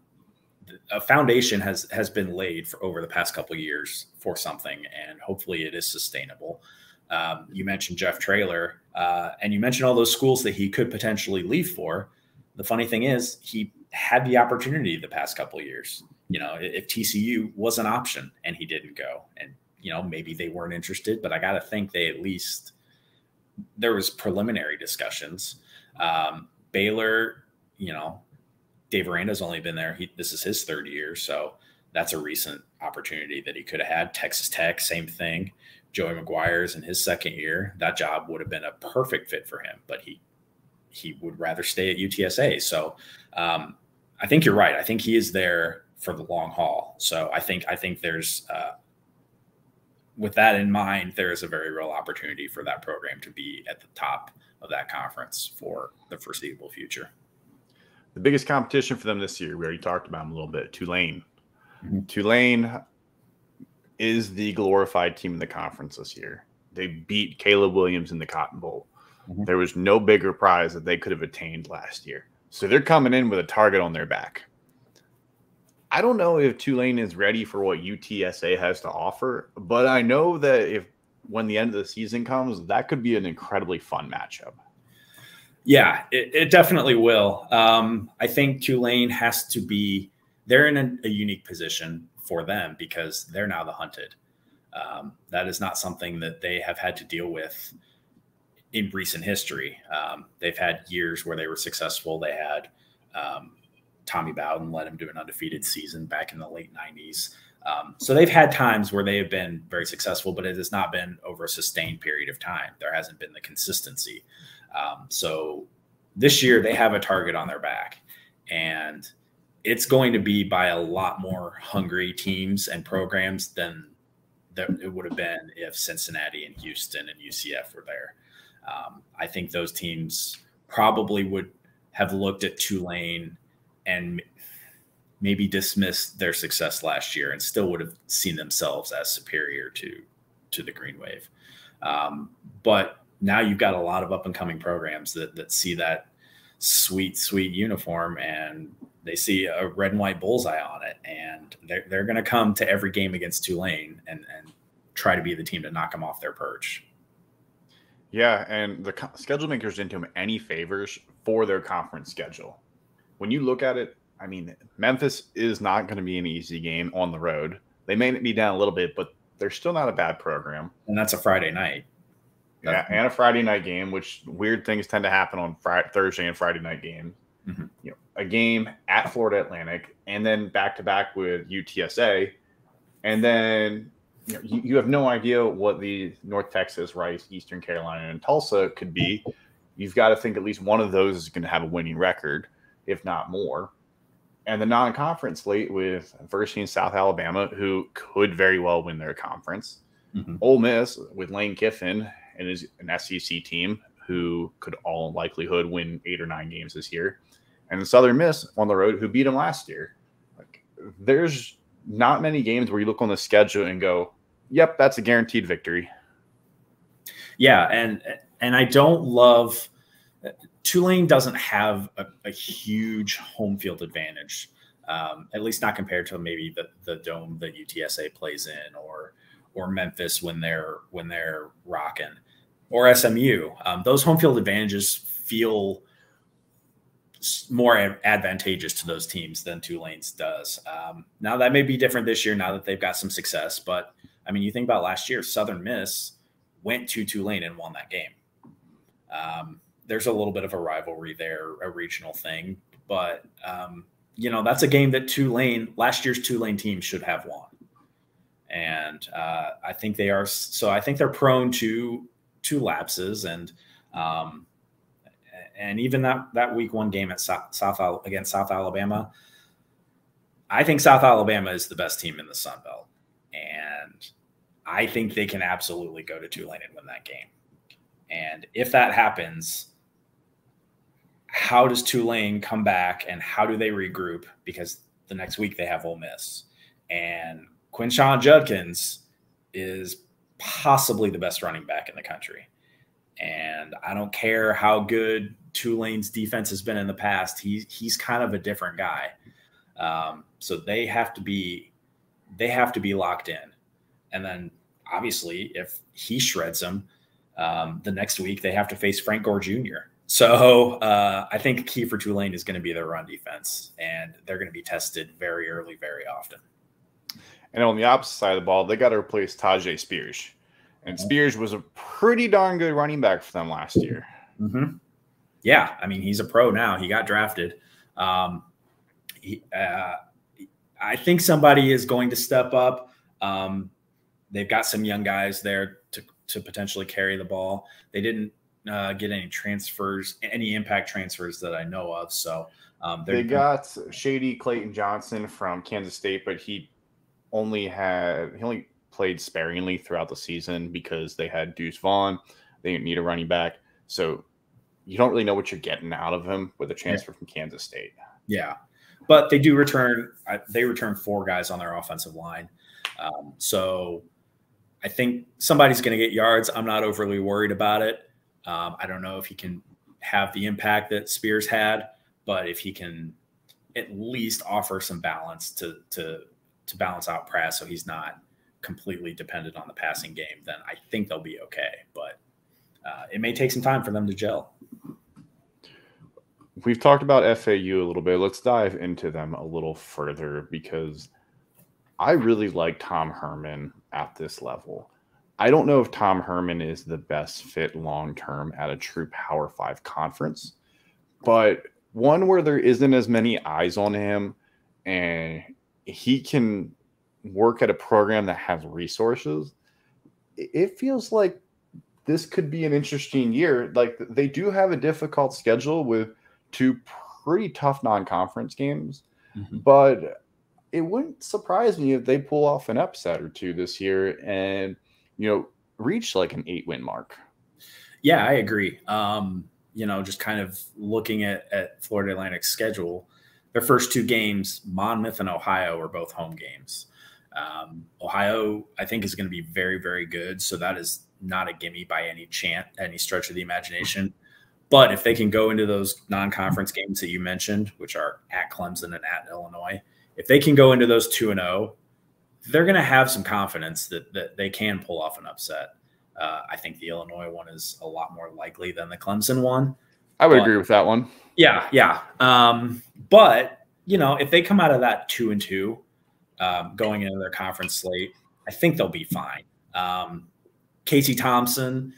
a foundation has has been laid for over the past couple years for something, and hopefully it is sustainable. Um, you mentioned Jeff Traylor, uh, and you mentioned all those schools that he could potentially leave for. The funny thing is, he had the opportunity the past couple years. You know, if TCU was an option and he didn't go, and you know maybe they weren't interested, but I got to think they at least there was preliminary discussions. Um, Baylor, you know, Dave Aranda's only been there. He, this is his third year, so that's a recent opportunity that he could have had. Texas Tech, same thing. Joey McGuire's in his second year. That job would have been a perfect fit for him, but he he would rather stay at UTSA. So um, I think you're right. I think he is there for the long haul. So I think I think there's uh, with that in mind, there is a very real opportunity for that program to be at the top of that conference for the foreseeable future. The biggest competition for them this year, we already talked about them a little bit. Tulane. Mm-hmm. Tulane is the glorified team in the conference this year. They beat Caleb Williams in the Cotton Bowl. Mm-hmm. There was no bigger prize that they could have attained last year. So they're coming in with a target on their back. I don't know if Tulane is ready for what UTSA has to offer, but I know that if when the end of the season comes, that could be an incredibly fun matchup. Yeah, it, it definitely will. Um, I think Tulane has to be, they're in a, a, unique position for them because they're now the hunted. Um, that is not something that they have had to deal with in recent history. Um, they've had years where they were successful. They had um, Tommy Bowden let him do an undefeated season back in the late 90s. Um, so they've had times where they have been very successful, but it has not been over a sustained period of time. There hasn't been the consistency. Um, so this year they have a target on their back, and it's going to be by a lot more hungry teams and programs than that it would have been if Cincinnati and Houston and UCF were there. Um, I think those teams probably would have looked at Tulane and maybe dismissed their success last year and still would have seen themselves as superior to to the Green Wave. Um, but now you've got a lot of up and coming programs that that see that sweet, sweet uniform and they see a red and white bullseye on it, and they're they're going to come to every game against Tulane and and try to be the team to knock them off their perch. Yeah, and the schedule makers didn't do them any favors for their conference schedule when you look at it, I mean, Memphis is not going to be an easy game on the road. They may be down a little bit, but they're still not a bad program. And that's a Friday night. Yeah, and a Friday night game, which weird things tend to happen on Friday, Thursday and Friday night games. Mm-hmm. You know, a game at Florida Atlantic, and then back to back with UTSA, and then you, know, you, you have no idea what the North Texas, Rice, Eastern Carolina, and Tulsa could be. You've got to think at least one of those is going to have a winning record if not more. And the non conference slate with University in South Alabama, who could very well win their conference. Mm-hmm. Ole Miss with Lane Kiffin and his an SEC team who could all likelihood win eight or nine games this year. And Southern Miss on the road who beat them last year. Like there's not many games where you look on the schedule and go, "Yep, that's a guaranteed victory." Yeah, and and I don't love Tulane doesn't have a, a huge home field advantage, um, at least not compared to maybe the, the dome that UTSA plays in, or or Memphis when they're when they're rocking, or SMU. Um, those home field advantages feel more advantageous to those teams than Tulane's does. Um, now that may be different this year now that they've got some success, but I mean, you think about last year, Southern Miss went to Tulane and won that game. Um, there's a little bit of a rivalry there, a regional thing. But um, you know, that's a game that Tulane last year's Tulane team should have won, and uh, I think they are. So I think they're prone to to lapses, and um, and even that that week one game at South, South against South Alabama. I think South Alabama is the best team in the Sun Belt, and I think they can absolutely go to Tulane and win that game. And if that happens, how does Tulane come back and how do they regroup? Because the next week they have Ole Miss. And Quinshon Judkins is possibly the best running back in the country. And I don't care how good Tulane's defense has been in the past. He, he's kind of a different guy. Um, so they have to be they have to be locked in. And then obviously if he shreds them, um, the next week they have to face Frank Gore Jr. So uh, I think key for Tulane is going to be their run defense, and they're going to be tested very early, very often. And on the opposite side of the ball, they got to replace Tyjae Spears, and mm-hmm. Spears was a pretty darn good running back for them last year. Mm-hmm. Yeah, I mean he's a pro now. He got drafted. Um, he, uh, I think somebody is going to step up. Um, they've got some young guys there to to potentially carry the ball. They didn't uh, get any transfers, any impact transfers that I know of. So um, they got Shady Clayton Johnson from Kansas State, but he only had he only played sparingly throughout the season because they had Deuce Vaughn. They didn't need a running back, so you don't really know what you're getting out of him with a transfer yeah. from Kansas State. Yeah, but they do return. They return four guys on their offensive line, um, so I think somebody's going to get yards. I'm not overly worried about it. Um, I don't know if he can have the impact that Spears had, but if he can at least offer some balance to to to balance out Pratt, so he's not completely dependent on the passing game, then I think they'll be okay. But uh, it may take some time for them to gel. We've talked about FAU a little bit. Let's dive into them a little further because I really like Tom Herman at this level. I don't know if Tom Herman is the best fit long term at a true Power Five conference, but one where there isn't as many eyes on him and he can work at a program that has resources. It feels like this could be an interesting year. Like they do have a difficult schedule with two pretty tough non conference games, mm-hmm. but it wouldn't surprise me if they pull off an upset or two this year and you know reach like an eight win mark. Yeah, I agree. Um, you know, just kind of looking at, at Florida Atlantic's schedule, their first two games, Monmouth and Ohio, are both home games. Um, Ohio, I think, is going to be very, very good. So that is not a gimme by any chance, any stretch of the imagination. But if they can go into those non-conference games that you mentioned, which are at Clemson and at Illinois, if they can go into those two and zero, oh, they're going to have some confidence that that they can pull off an upset. Uh, I think the Illinois one is a lot more likely than the Clemson one. I would but, agree with that one. Yeah, yeah. Um, but you know, if they come out of that two and two, um, going into their conference slate, I think they'll be fine. Um, Casey Thompson,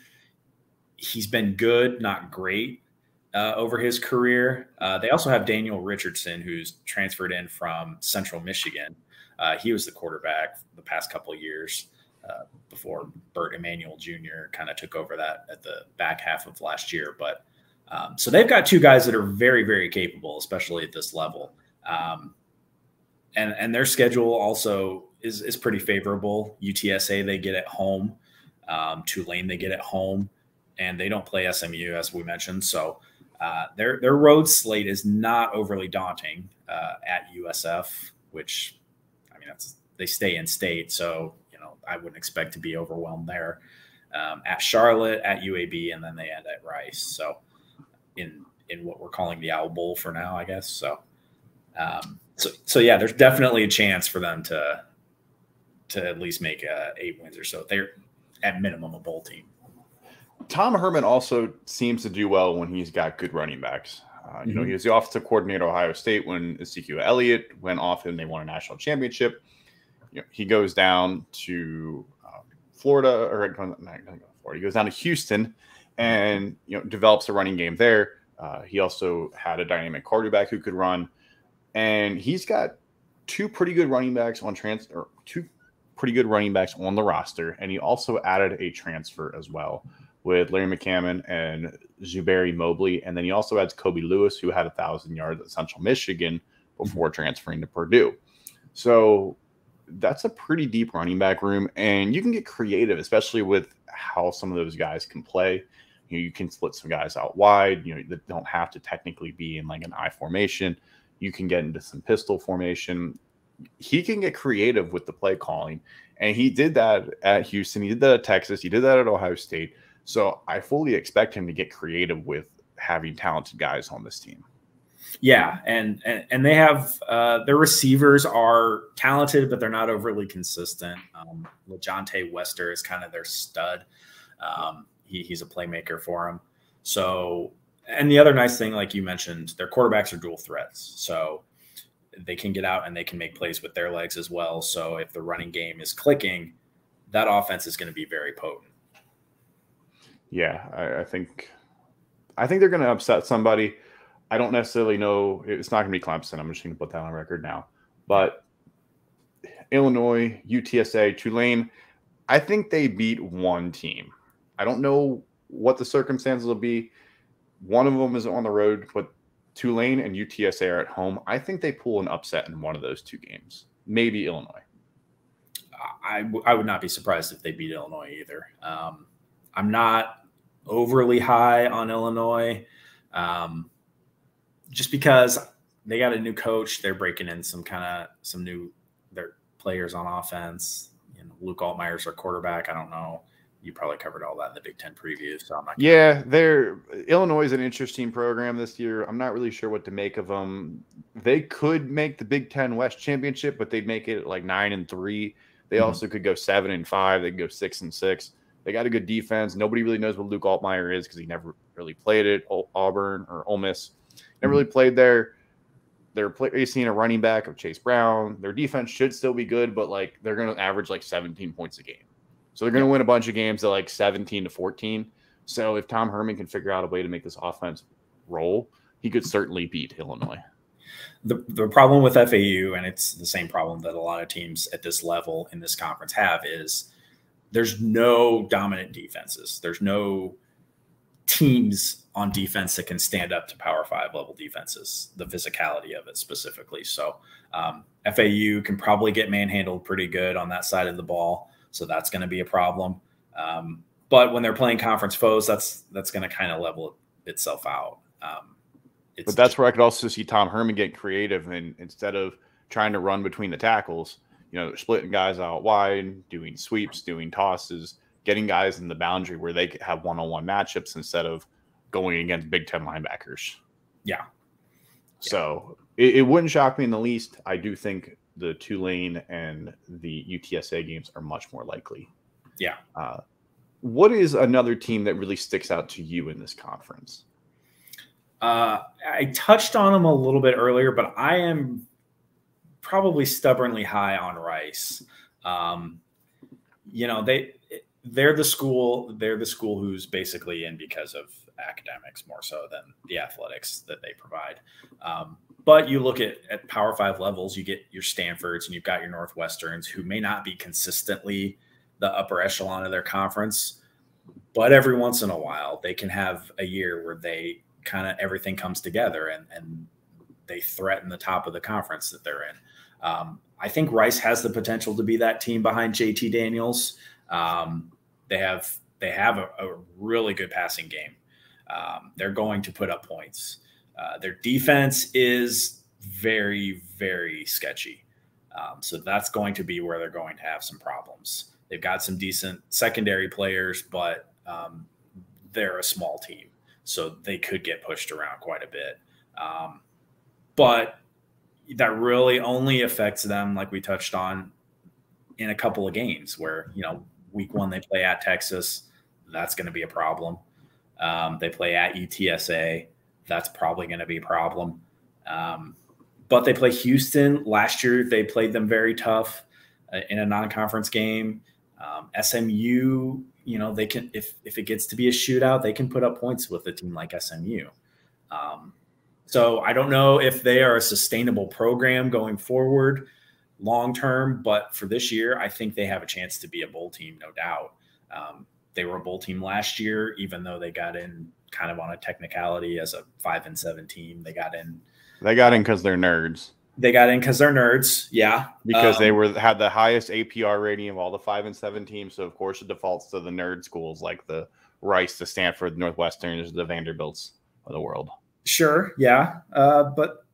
he's been good, not great uh, over his career. Uh, they also have Daniel Richardson, who's transferred in from Central Michigan. Uh, he was the quarterback the past couple years uh, before Bert Emanuel Jr. kind of took over that at the back half of last year. But um, so they've got two guys that are very, very capable, especially at this level. Um, and and their schedule also is is pretty favorable. UTSA they get at home, um, Tulane they get at home, and they don't play SMU as we mentioned. So uh, their their road slate is not overly daunting uh, at USF, which that's they stay in state, so you know I wouldn't expect to be overwhelmed there. Um, at Charlotte, at UAB, and then they end at Rice. So in in what we're calling the Owl Bowl for now, I guess. So um, so so yeah, there's definitely a chance for them to to at least make uh, eight wins or so. They're at minimum a bowl team. Tom Herman also seems to do well when he's got good running backs. Uh, you mm-hmm. know, he was the offensive coordinator at Ohio State when Ezekiel Elliott went off and they won a national championship. You know, he goes down to uh, Florida, or not, Florida. He goes down to Houston, and you know develops a running game there. Uh, he also had a dynamic quarterback who could run, and he's got two pretty good running backs on transfer, two pretty good running backs on the roster, and he also added a transfer as well with Larry McCammon and Zuberi Mobley. And then he also adds Kobe Lewis, who had a thousand yards at Central Michigan before transferring to Purdue. So that's a pretty deep running back room. And you can get creative, especially with how some of those guys can play. You, know, you can split some guys out wide, you know, that don't have to technically be in like an I formation. You can get into some pistol formation. He can get creative with the play calling. And he did that at Houston. He did that at Texas. He did that at Ohio State. So I fully expect him to get creative with having talented guys on this team. Yeah, and and, and they have uh, their receivers are talented, but they're not overly consistent. Um, LaJohntay Wester is kind of their stud. Um, he, he's a playmaker for them. So, and the other nice thing, like you mentioned, their quarterbacks are dual threats. So they can get out and they can make plays with their legs as well. So if the running game is clicking, that offense is going to be very potent. Yeah, I, I think I think they're going to upset somebody. I don't necessarily know. It's not going to be Clemson. I'm just going to put that on record now. But Illinois, UTSA, Tulane. I think they beat one team. I don't know what the circumstances will be. One of them is on the road, but Tulane and UTSA are at home. I think they pull an upset in one of those two games. Maybe Illinois. I, I would not be surprised if they beat Illinois either. Um, I'm not overly high on Illinois um, just because they got a new coach. They're breaking in some kind of some new their players on offense. You know, Luke Altmyer's our quarterback. I don't know. You probably covered all that in the Big Ten preview, so I'm not. Yeah, they're Illinois is an interesting program this year. I'm not really sure what to make of them. They could make the Big Ten West championship, but they'd make it like nine and three. They mm-hmm. also could go seven and five. They could go six and six. They got a good defense. Nobody really knows what Luke Altmyer is because he never really played at Auburn or Ole Miss. Never mm-hmm. really played there. They're facing a running back of Chase Brown. Their defense should still be good, but like they're going to average like 17 points a game. So they're going to win a bunch of games at like 17 to 14. So if Tom Herman can figure out a way to make this offense roll, he could certainly beat Illinois the, the problem with FAU, and it's the same problem that a lot of teams at this level in this conference have, is there's no dominant defenses. There's no teams on defense that can stand up to Power Five level defenses. The physicality of it specifically. So um, FAU can probably get manhandled pretty good on that side of the ball. So that's going to be a problem. Um, but when they're playing conference foes, that's that's going to kind of level itself out. Um, but that's where I could also see Tom Herman get creative and instead of trying to run between the tackles, you know, splitting guys out wide, doing sweeps, doing tosses, getting guys in the boundary where they could have one-on-one matchups instead of going against Big Ten linebackers. Yeah. So it, it wouldn't shock me in the least. I do think the Tulane and the UTSA games are much more likely. Yeah. Uh, what is another team that really sticks out to you in this conference? Uh, I touched on them a little bit earlier, but I am probably stubbornly high on Rice. Um, you know, they they're the school they're the school who's basically in because of academics more so than the athletics that they provide. Um, but you look at, at Power Five levels, you get your Stanfords and you've got your Northwesterns who may not be consistently the upper echelon of their conference, but every once in a while they can have a year where they kind of everything comes together and, and they threaten the top of the conference that they're in. Um, I think Rice has the potential to be that team behind JT Daniels. Um, they have they have a, a, really good passing game. Um, they're going to put up points. Uh, their defense is very very sketchy, um, so that's going to be where they're going to have some problems. They've got some decent secondary players, but um, they're a small team so they could get pushed around quite a bit. Um, but that really only affects them, like we touched on, in a couple of games where you know week one they play at Texas, that's going to be a problem. Um, they play at UTSA, that's probably going to be a problem. Um, but they play Houston last year. They played them very tough uh, in a non-conference game. Um, SMU you know they can if if it gets to be a shootout they can put up points with a team like smu um, so i don't know if they are a sustainable program going forward long term but for this year i think they have a chance to be a bowl team no doubt um, they were a bowl team last year even though they got in kind of on a technicality as a five and seven team they got in they got in because they're nerds they got in because they're nerds. Yeah, because um, they were had the highest APR rating of all the five and seven teams. So of course it defaults to the nerd schools like the Rice, the Stanford, Northwesterns, the Vanderbilts of the world. Sure, yeah, uh, but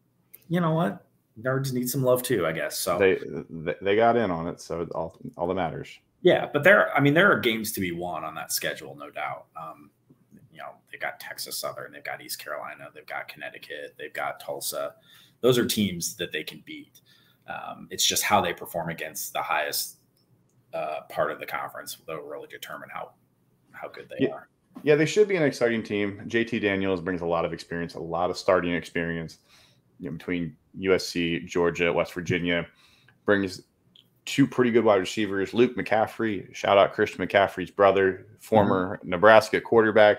you know what? Nerds need some love too, I guess. So they they got in on it, so all all that matters. Yeah, but there, I mean, there are games to be won on that schedule, no doubt. Um, you know, they've got Texas Southern, they've got East Carolina, they've got Connecticut, they've got Tulsa those are teams that they can beat. Um, it's just how they perform against the highest uh, part of the conference that will really determine how how good they yeah. are. Yeah, they should be an exciting team. JT Daniels brings a lot of experience, a lot of starting experience you know, between USC, Georgia, West Virginia. Brings two pretty good wide receivers. Luke McCaffrey, shout out Christian McCaffrey's brother, former mm-hmm. Nebraska quarterback,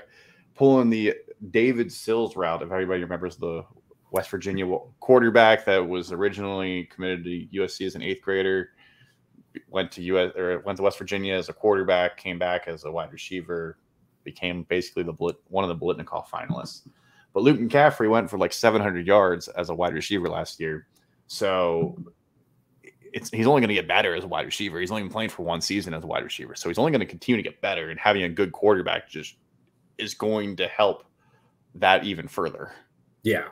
pulling the David Sills route. If everybody remembers the West Virginia quarterback that was originally committed to USC as an eighth grader. went to US or went to West Virginia as a quarterback, came back as a wide receiver, became basically the one of the Biletnikoff finalists. But Luke McCaffrey went for like 700 yards as a wide receiver last year. So it's he's only going to get better as a wide receiver. He's only been playing for one season as a wide receiver. So he's only going to continue to get better and having a good quarterback just is going to help that even further. Yeah.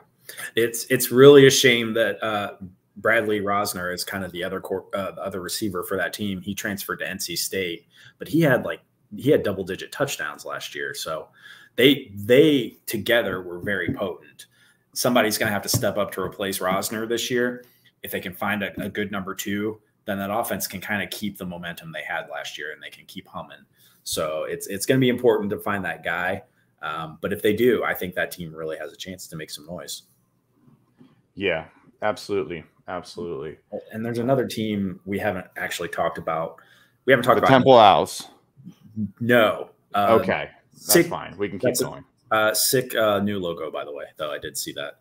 It's it's really a shame that uh, Bradley Rozner is kind of the other cor- uh, other receiver for that team. He transferred to NC State, but he had like he had double digit touchdowns last year. So they they together were very potent. Somebody's going to have to step up to replace Rozner this year. If they can find a, a good number two, then that offense can kind of keep the momentum they had last year and they can keep humming. So it's it's going to be important to find that guy. Um, but if they do, I think that team really has a chance to make some noise. Yeah, absolutely, absolutely. And there's another team we haven't actually talked about. We haven't talked the about Temple Owls. No. Um, okay, that's sick, fine. We can keep going. A, uh, sick uh, new logo, by the way. Though I did see that.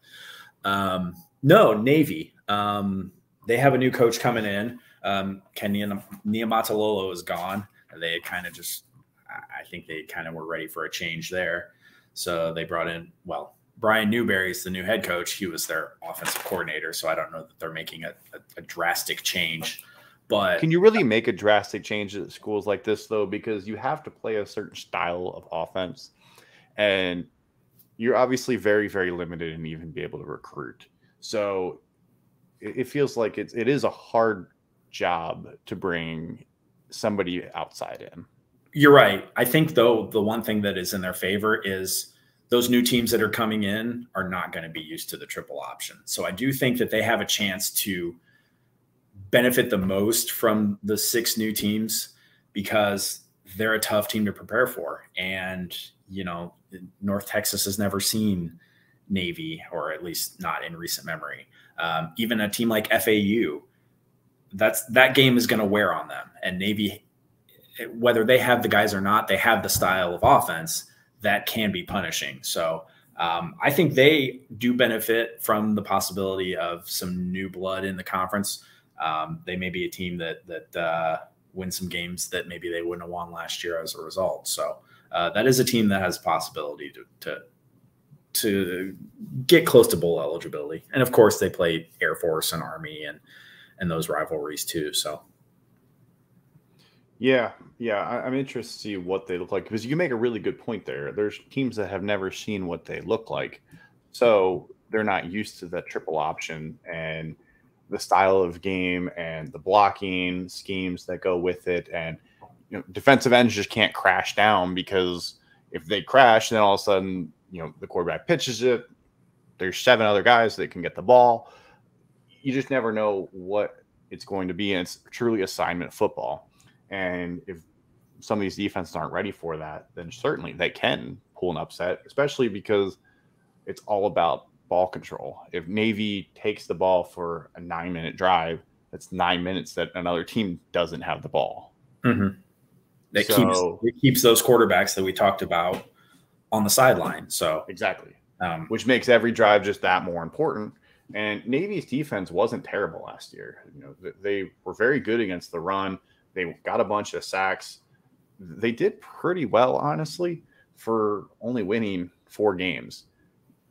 Um, no, Navy. Um, they have a new coach coming in. Um, Ken Niumatalolo is gone. They kind of just, I think they kind of were ready for a change there. So they brought in, well, Brian Newberry is the new head coach. He was their offensive coordinator. So I don't know that they're making a, a, a drastic change. But can you really make a drastic change at schools like this though? Because you have to play a certain style of offense, and you're obviously very, very limited in even be able to recruit. So it, it feels like it's it is a hard job to bring somebody outside in. You're right. I think though the one thing that is in their favor is those new teams that are coming in are not going to be used to the triple option. So I do think that they have a chance to benefit the most from the six new teams because they're a tough team to prepare for. And, you know, North Texas has never seen Navy, or at least not in recent memory. Um, even a team like FAU, that's that game is going to wear on them. And Navy, whether they have the guys or not, they have the style of offense that can be punishing. So um, I think they do benefit from the possibility of some new blood in the conference um, they may be a team that that uh, wins some games that maybe they wouldn't have won last year as a result. So uh, that is a team that has possibility to, to to get close to bowl eligibility. And of course, they play Air Force and Army and and those rivalries too. So. Yeah, yeah, I, am interested to see what they look like because you make a really good point there. There's teams that have never seen what they look like, so they're not used to that triple option, and the style of game and the blocking schemes that go with it. And you know, defensive ends just can't crash down because if they crash, then all of a sudden, you know, the quarterback pitches it. There's seven other guys that can get the ball. You just never know what it's going to be. And it's truly assignment football. And if some of these defenses aren't ready for that, then certainly they can pull an upset, especially because it's all about ball control. If Navy takes the ball for a nine minute drive, that's nine minutes that another team doesn't have the ball. Mm-hmm. That so, keeps it keeps those quarterbacks that we talked about on the sideline. So exactly, um, which makes every drive just that more important. And Navy's defense wasn't terrible last year. You know, they were very good against the run. They got a bunch of sacks. They did pretty well, honestly, for only winning four games.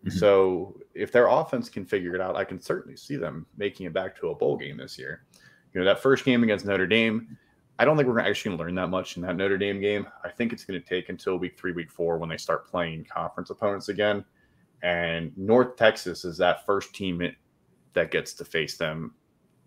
Mm-hmm. So if their offense can figure it out, I can certainly see them making it back to a bowl game this year. You know, that first game against Notre Dame, I don't think we're actually going to learn that much in that Notre Dame game. I think it's going to take until week three, week four when they start playing conference opponents again. And North Texas is that first team that gets to face them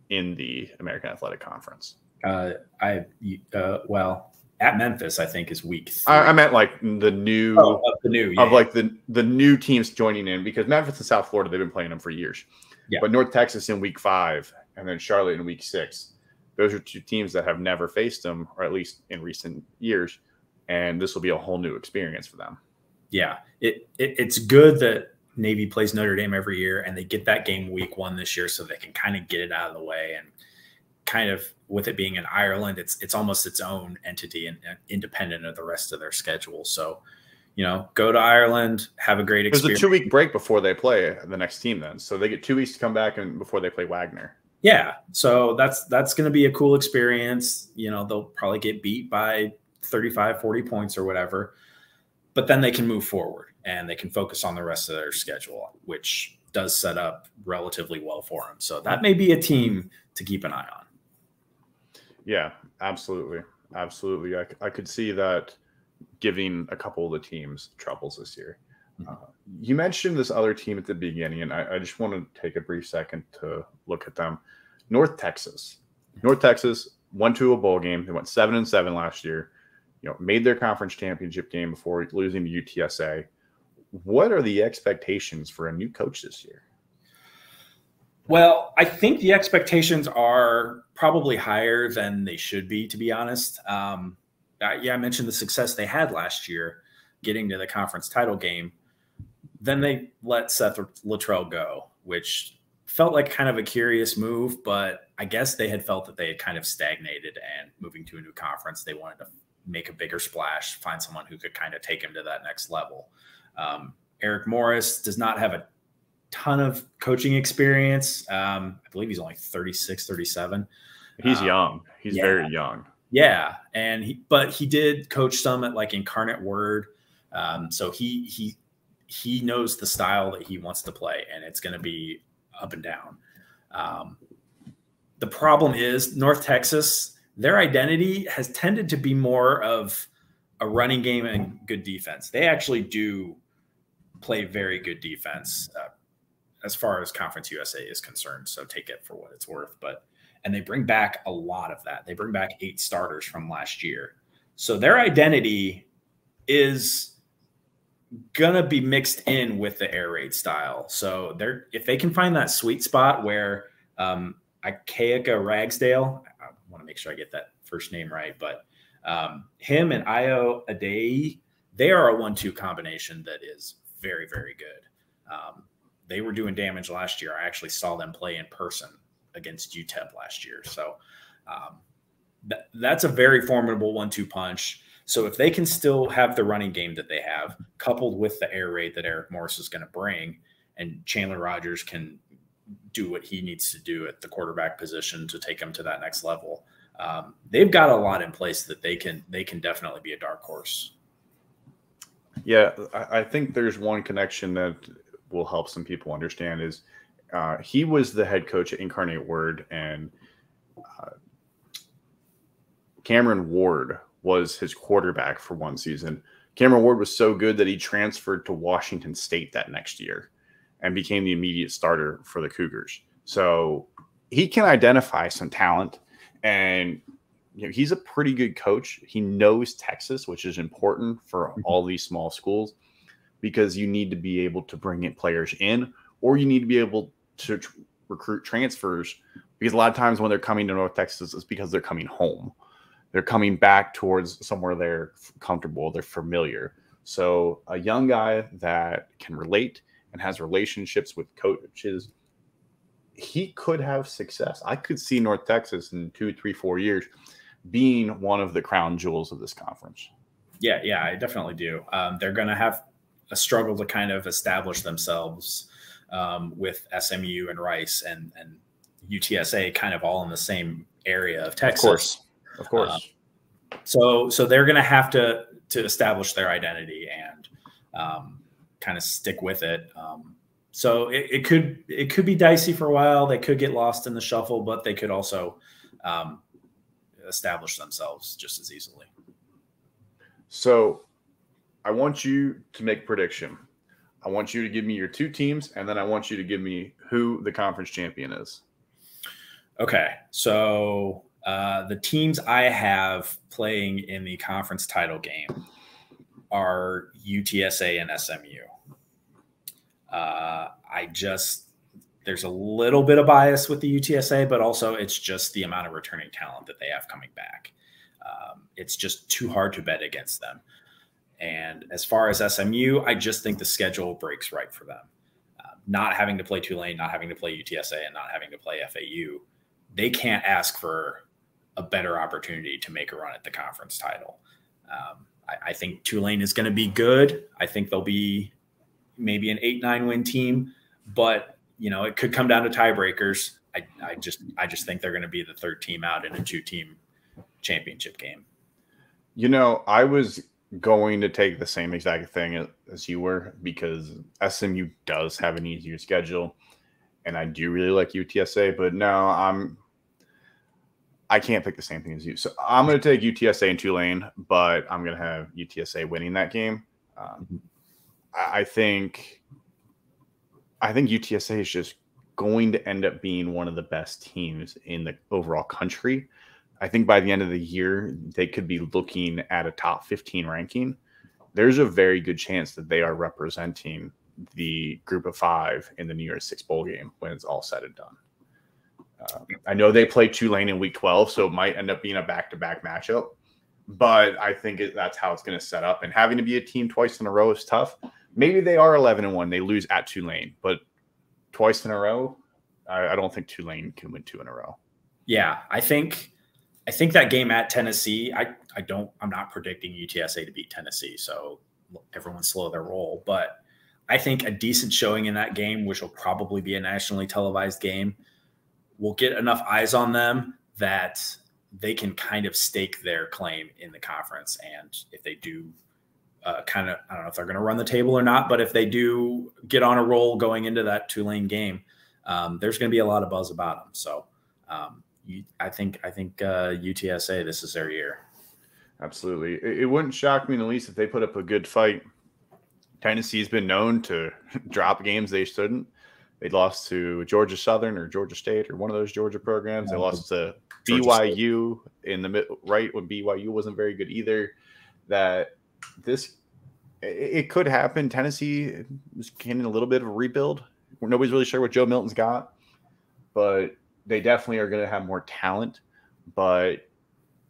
in the American Athletic Conference. Uh, I uh, well, at Memphis, I think is week. I, I, meant like the new, oh, the new yeah, of like the the new teams joining in because Memphis and South Florida they've been playing them for years. Yeah. But North Texas in week five and then Charlotte in week six. Those are two teams that have never faced them, or at least in recent years, and this will be a whole new experience for them. Yeah, it, it it's good that Navy plays Notre Dame every year, and they get that game week one this year, so they can kind of get it out of the way and kind of with it being in Ireland, it's it's almost its own entity and, and independent of the rest of their schedule. So, you know, go to Ireland, have a great experience. There's a two week break before they play the next team, then, so they get two weeks to come back and before they play Wagner. Yeah, so that's that's going to be a cool experience. You know, they'll probably get beat by 35, 40 points or whatever, but then they can move forward and they can focus on the rest of their schedule, which does set up relatively well for them. So that may be a team to keep an eye on. Yeah, absolutely. Absolutely. I, I could see that giving a couple of the teams troubles this year. Mm-hmm. Uh, you mentioned this other team at the beginning, and I, I, just want to take a brief second to look at them. North Texas. North Texas went to a bowl game. They went seven and seven last year. You know, made their conference championship game before losing to UTSA. What are the expectations for a new coach this year? Well, I think the expectations are probably higher than they should be, to be honest. Um, I, yeah, I mentioned the success they had last year getting to the conference title game. Then they let Seth Littrell go, which felt like kind of a curious move, but I guess they had felt that they had kind of stagnated and moving to a new conference, they wanted to make a bigger splash, find someone who could kind of take him to that next level. Um, Eric Morris does not have a ton of coaching experience. Um, I believe he's only 36, 37. He's um, young. He's yeah. very young. Yeah. And he, but he did coach some at like Incarnate Word. Um, so he, he, he knows the style that he wants to play and it's going to be up and down. Um, the problem is North Texas, their identity has tended to be more of a running game and good defense. They actually do play very good defense uh, as far as Conference USA is concerned. So take it for what it's worth. But and they bring back a lot of that. They bring back eight starters from last year. So their identity is gonna be mixed in with the air raid style. So they're if they can find that sweet spot where um Ikaika Ragsdale, I want to make sure I get that first name right, but um, him and Ayo Adeyi, they are a one-two combination that is very, very good. Um, they were doing damage last year. I actually saw them play in person against UTEP last year. So um, that, that's a very formidable one-two punch. So if they can still have the running game that they have, coupled with the air raid that Eric Morris is going to bring, and Chandler Rogers can do what he needs to do at the quarterback position to take him to that next level. Um, they've got a lot in place that they can they can definitely be a dark horse. Yeah, I think there's one connection that will help some people understand is uh, he was the head coach at Incarnate Word, and uh, Cameron Ward was his quarterback for one season. Cameron Ward was so good that he transferred to Washington State that next year and became the immediate starter for the Cougars. So he can identify some talent, and you know, he's a pretty good coach. He knows Texas, which is important for all these small schools because you need to be able to bring in players in, or you need to be able to tr- recruit transfers. Because a lot of times when they're coming to North Texas, it's because they're coming home. They're coming back towards somewhere they're comfortable, they're familiar. So a young guy that can relate and has relationships with coaches, he could have success. I could see North Texas in two, three, four years being one of the crown jewels of this conference. Yeah, yeah, I definitely do. Um, they're going to have a struggle to kind of establish themselves um, with SMU and Rice and and UTSA kind of all in the same area of Texas. Of course, of course. Um, so so they're going to have to to establish their identity and um, kind of stick with it. Um, so it, it, could it could be dicey for a while. They could get lost in the shuffle, but they could also um, establish themselves just as easily. So I want you to make prediction. I want you to give me your two teams, and then I want you to give me who the conference champion is. Okay, so uh, the teams I have playing in the conference title game are UTSA and SMU. Uh, I just there's a little bit of bias with the UTSA, but also it's just the amount of returning talent that they have coming back. Um, it's just too hard to bet against them. And as far as SMU, I just think the schedule breaks right for them. Uh, not having to play Tulane, not having to play UTSA, and not having to play FAU, they can't ask for a better opportunity to make a run at the conference title. Um, I, I, think Tulane is going to be good. I think they'll be maybe an eight nine win team, but you know it could come down to tiebreakers. I, I just I just think they're going to be the third team out in a two team championship game. You know, I was going to take the same exact thing as you were because SMU does have an easier schedule, and I do really like UTSA. But no, I'm I can't pick the same thing as you. So I'm going to take UTSA and Tulane, but I'm going to have UTSA winning that game. Um, mm-hmm. I think I think UTSA is just going to end up being one of the best teams in the overall country. I think by the end of the year, they could be looking at a top 15 ranking. There's a very good chance that they are representing the group of five in the New Year's Six Bowl game when it's all said and done. Uh, I know they play Tulane in week 12, so it might end up being a back to back matchup, but I think it, that's how it's going to set up. And having to be a team twice in a row is tough. Maybe they are 11 and 1, they lose at Tulane, but twice in a row, I, I don't think Tulane can win two in a row. Yeah, I think I think that game at Tennessee, I, I don't, I'm not predicting UTSA to beat Tennessee. So everyone slow their roll. But I think a decent showing in that game, which will probably be a nationally televised game, will get enough eyes on them that they can kind of stake their claim in the conference. And if they do uh, kind of, I don't know if they're going to run the table or not, but if they do get on a roll going into that Tulane game, um, there's going to be a lot of buzz about them. So, um, I think I think uh, UTSA this is their year. Absolutely, it, it, wouldn't shock me in the least if they put up a good fight. Tennessee's been known to drop games they shouldn't. They lost to Georgia Southern or Georgia State or one of those Georgia programs. They lost to BYU in the mid right when BYU wasn't very good either. That this it, it could happen. Tennessee is getting a little bit of a rebuild. Nobody's really sure what Joe Milton's got, but they definitely are going to have more talent, but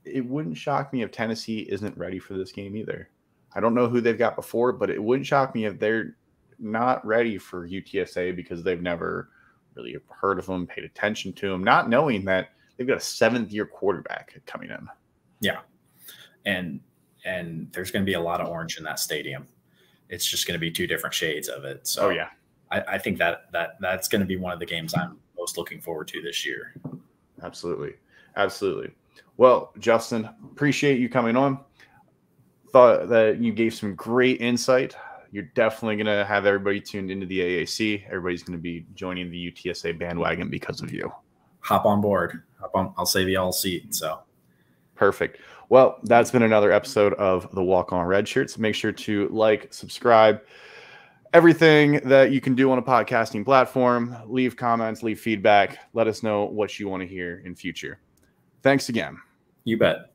it wouldn't shock me if Tennessee isn't ready for this game either. I don't know who they've got before, but it wouldn't shock me if they're not ready for UTSA because they've never really heard of them, paid attention to them, not knowing that they've got a seventh year quarterback coming in. Yeah. And and there's going to be a lot of orange in that stadium. It's just going to be two different shades of it. So oh, yeah. I, I think that that that's going to be one of the games I'm most looking forward to this year. Absolutely. Absolutely. Well, Justin, appreciate you coming on. Thought that you gave some great insight. You're definitely going to have everybody tuned into the AAC. Everybody's going to be joining the UTSA bandwagon because of you. Hop on board. Hop on. I'll save you all a seat. So perfect. Well, that's been another episode of the Walk On Red Shirts. Make sure to like, subscribe everything that you can do on a podcasting platform. Leave comments, leave feedback. Let us know what you want to hear in future. Thanks again. You bet.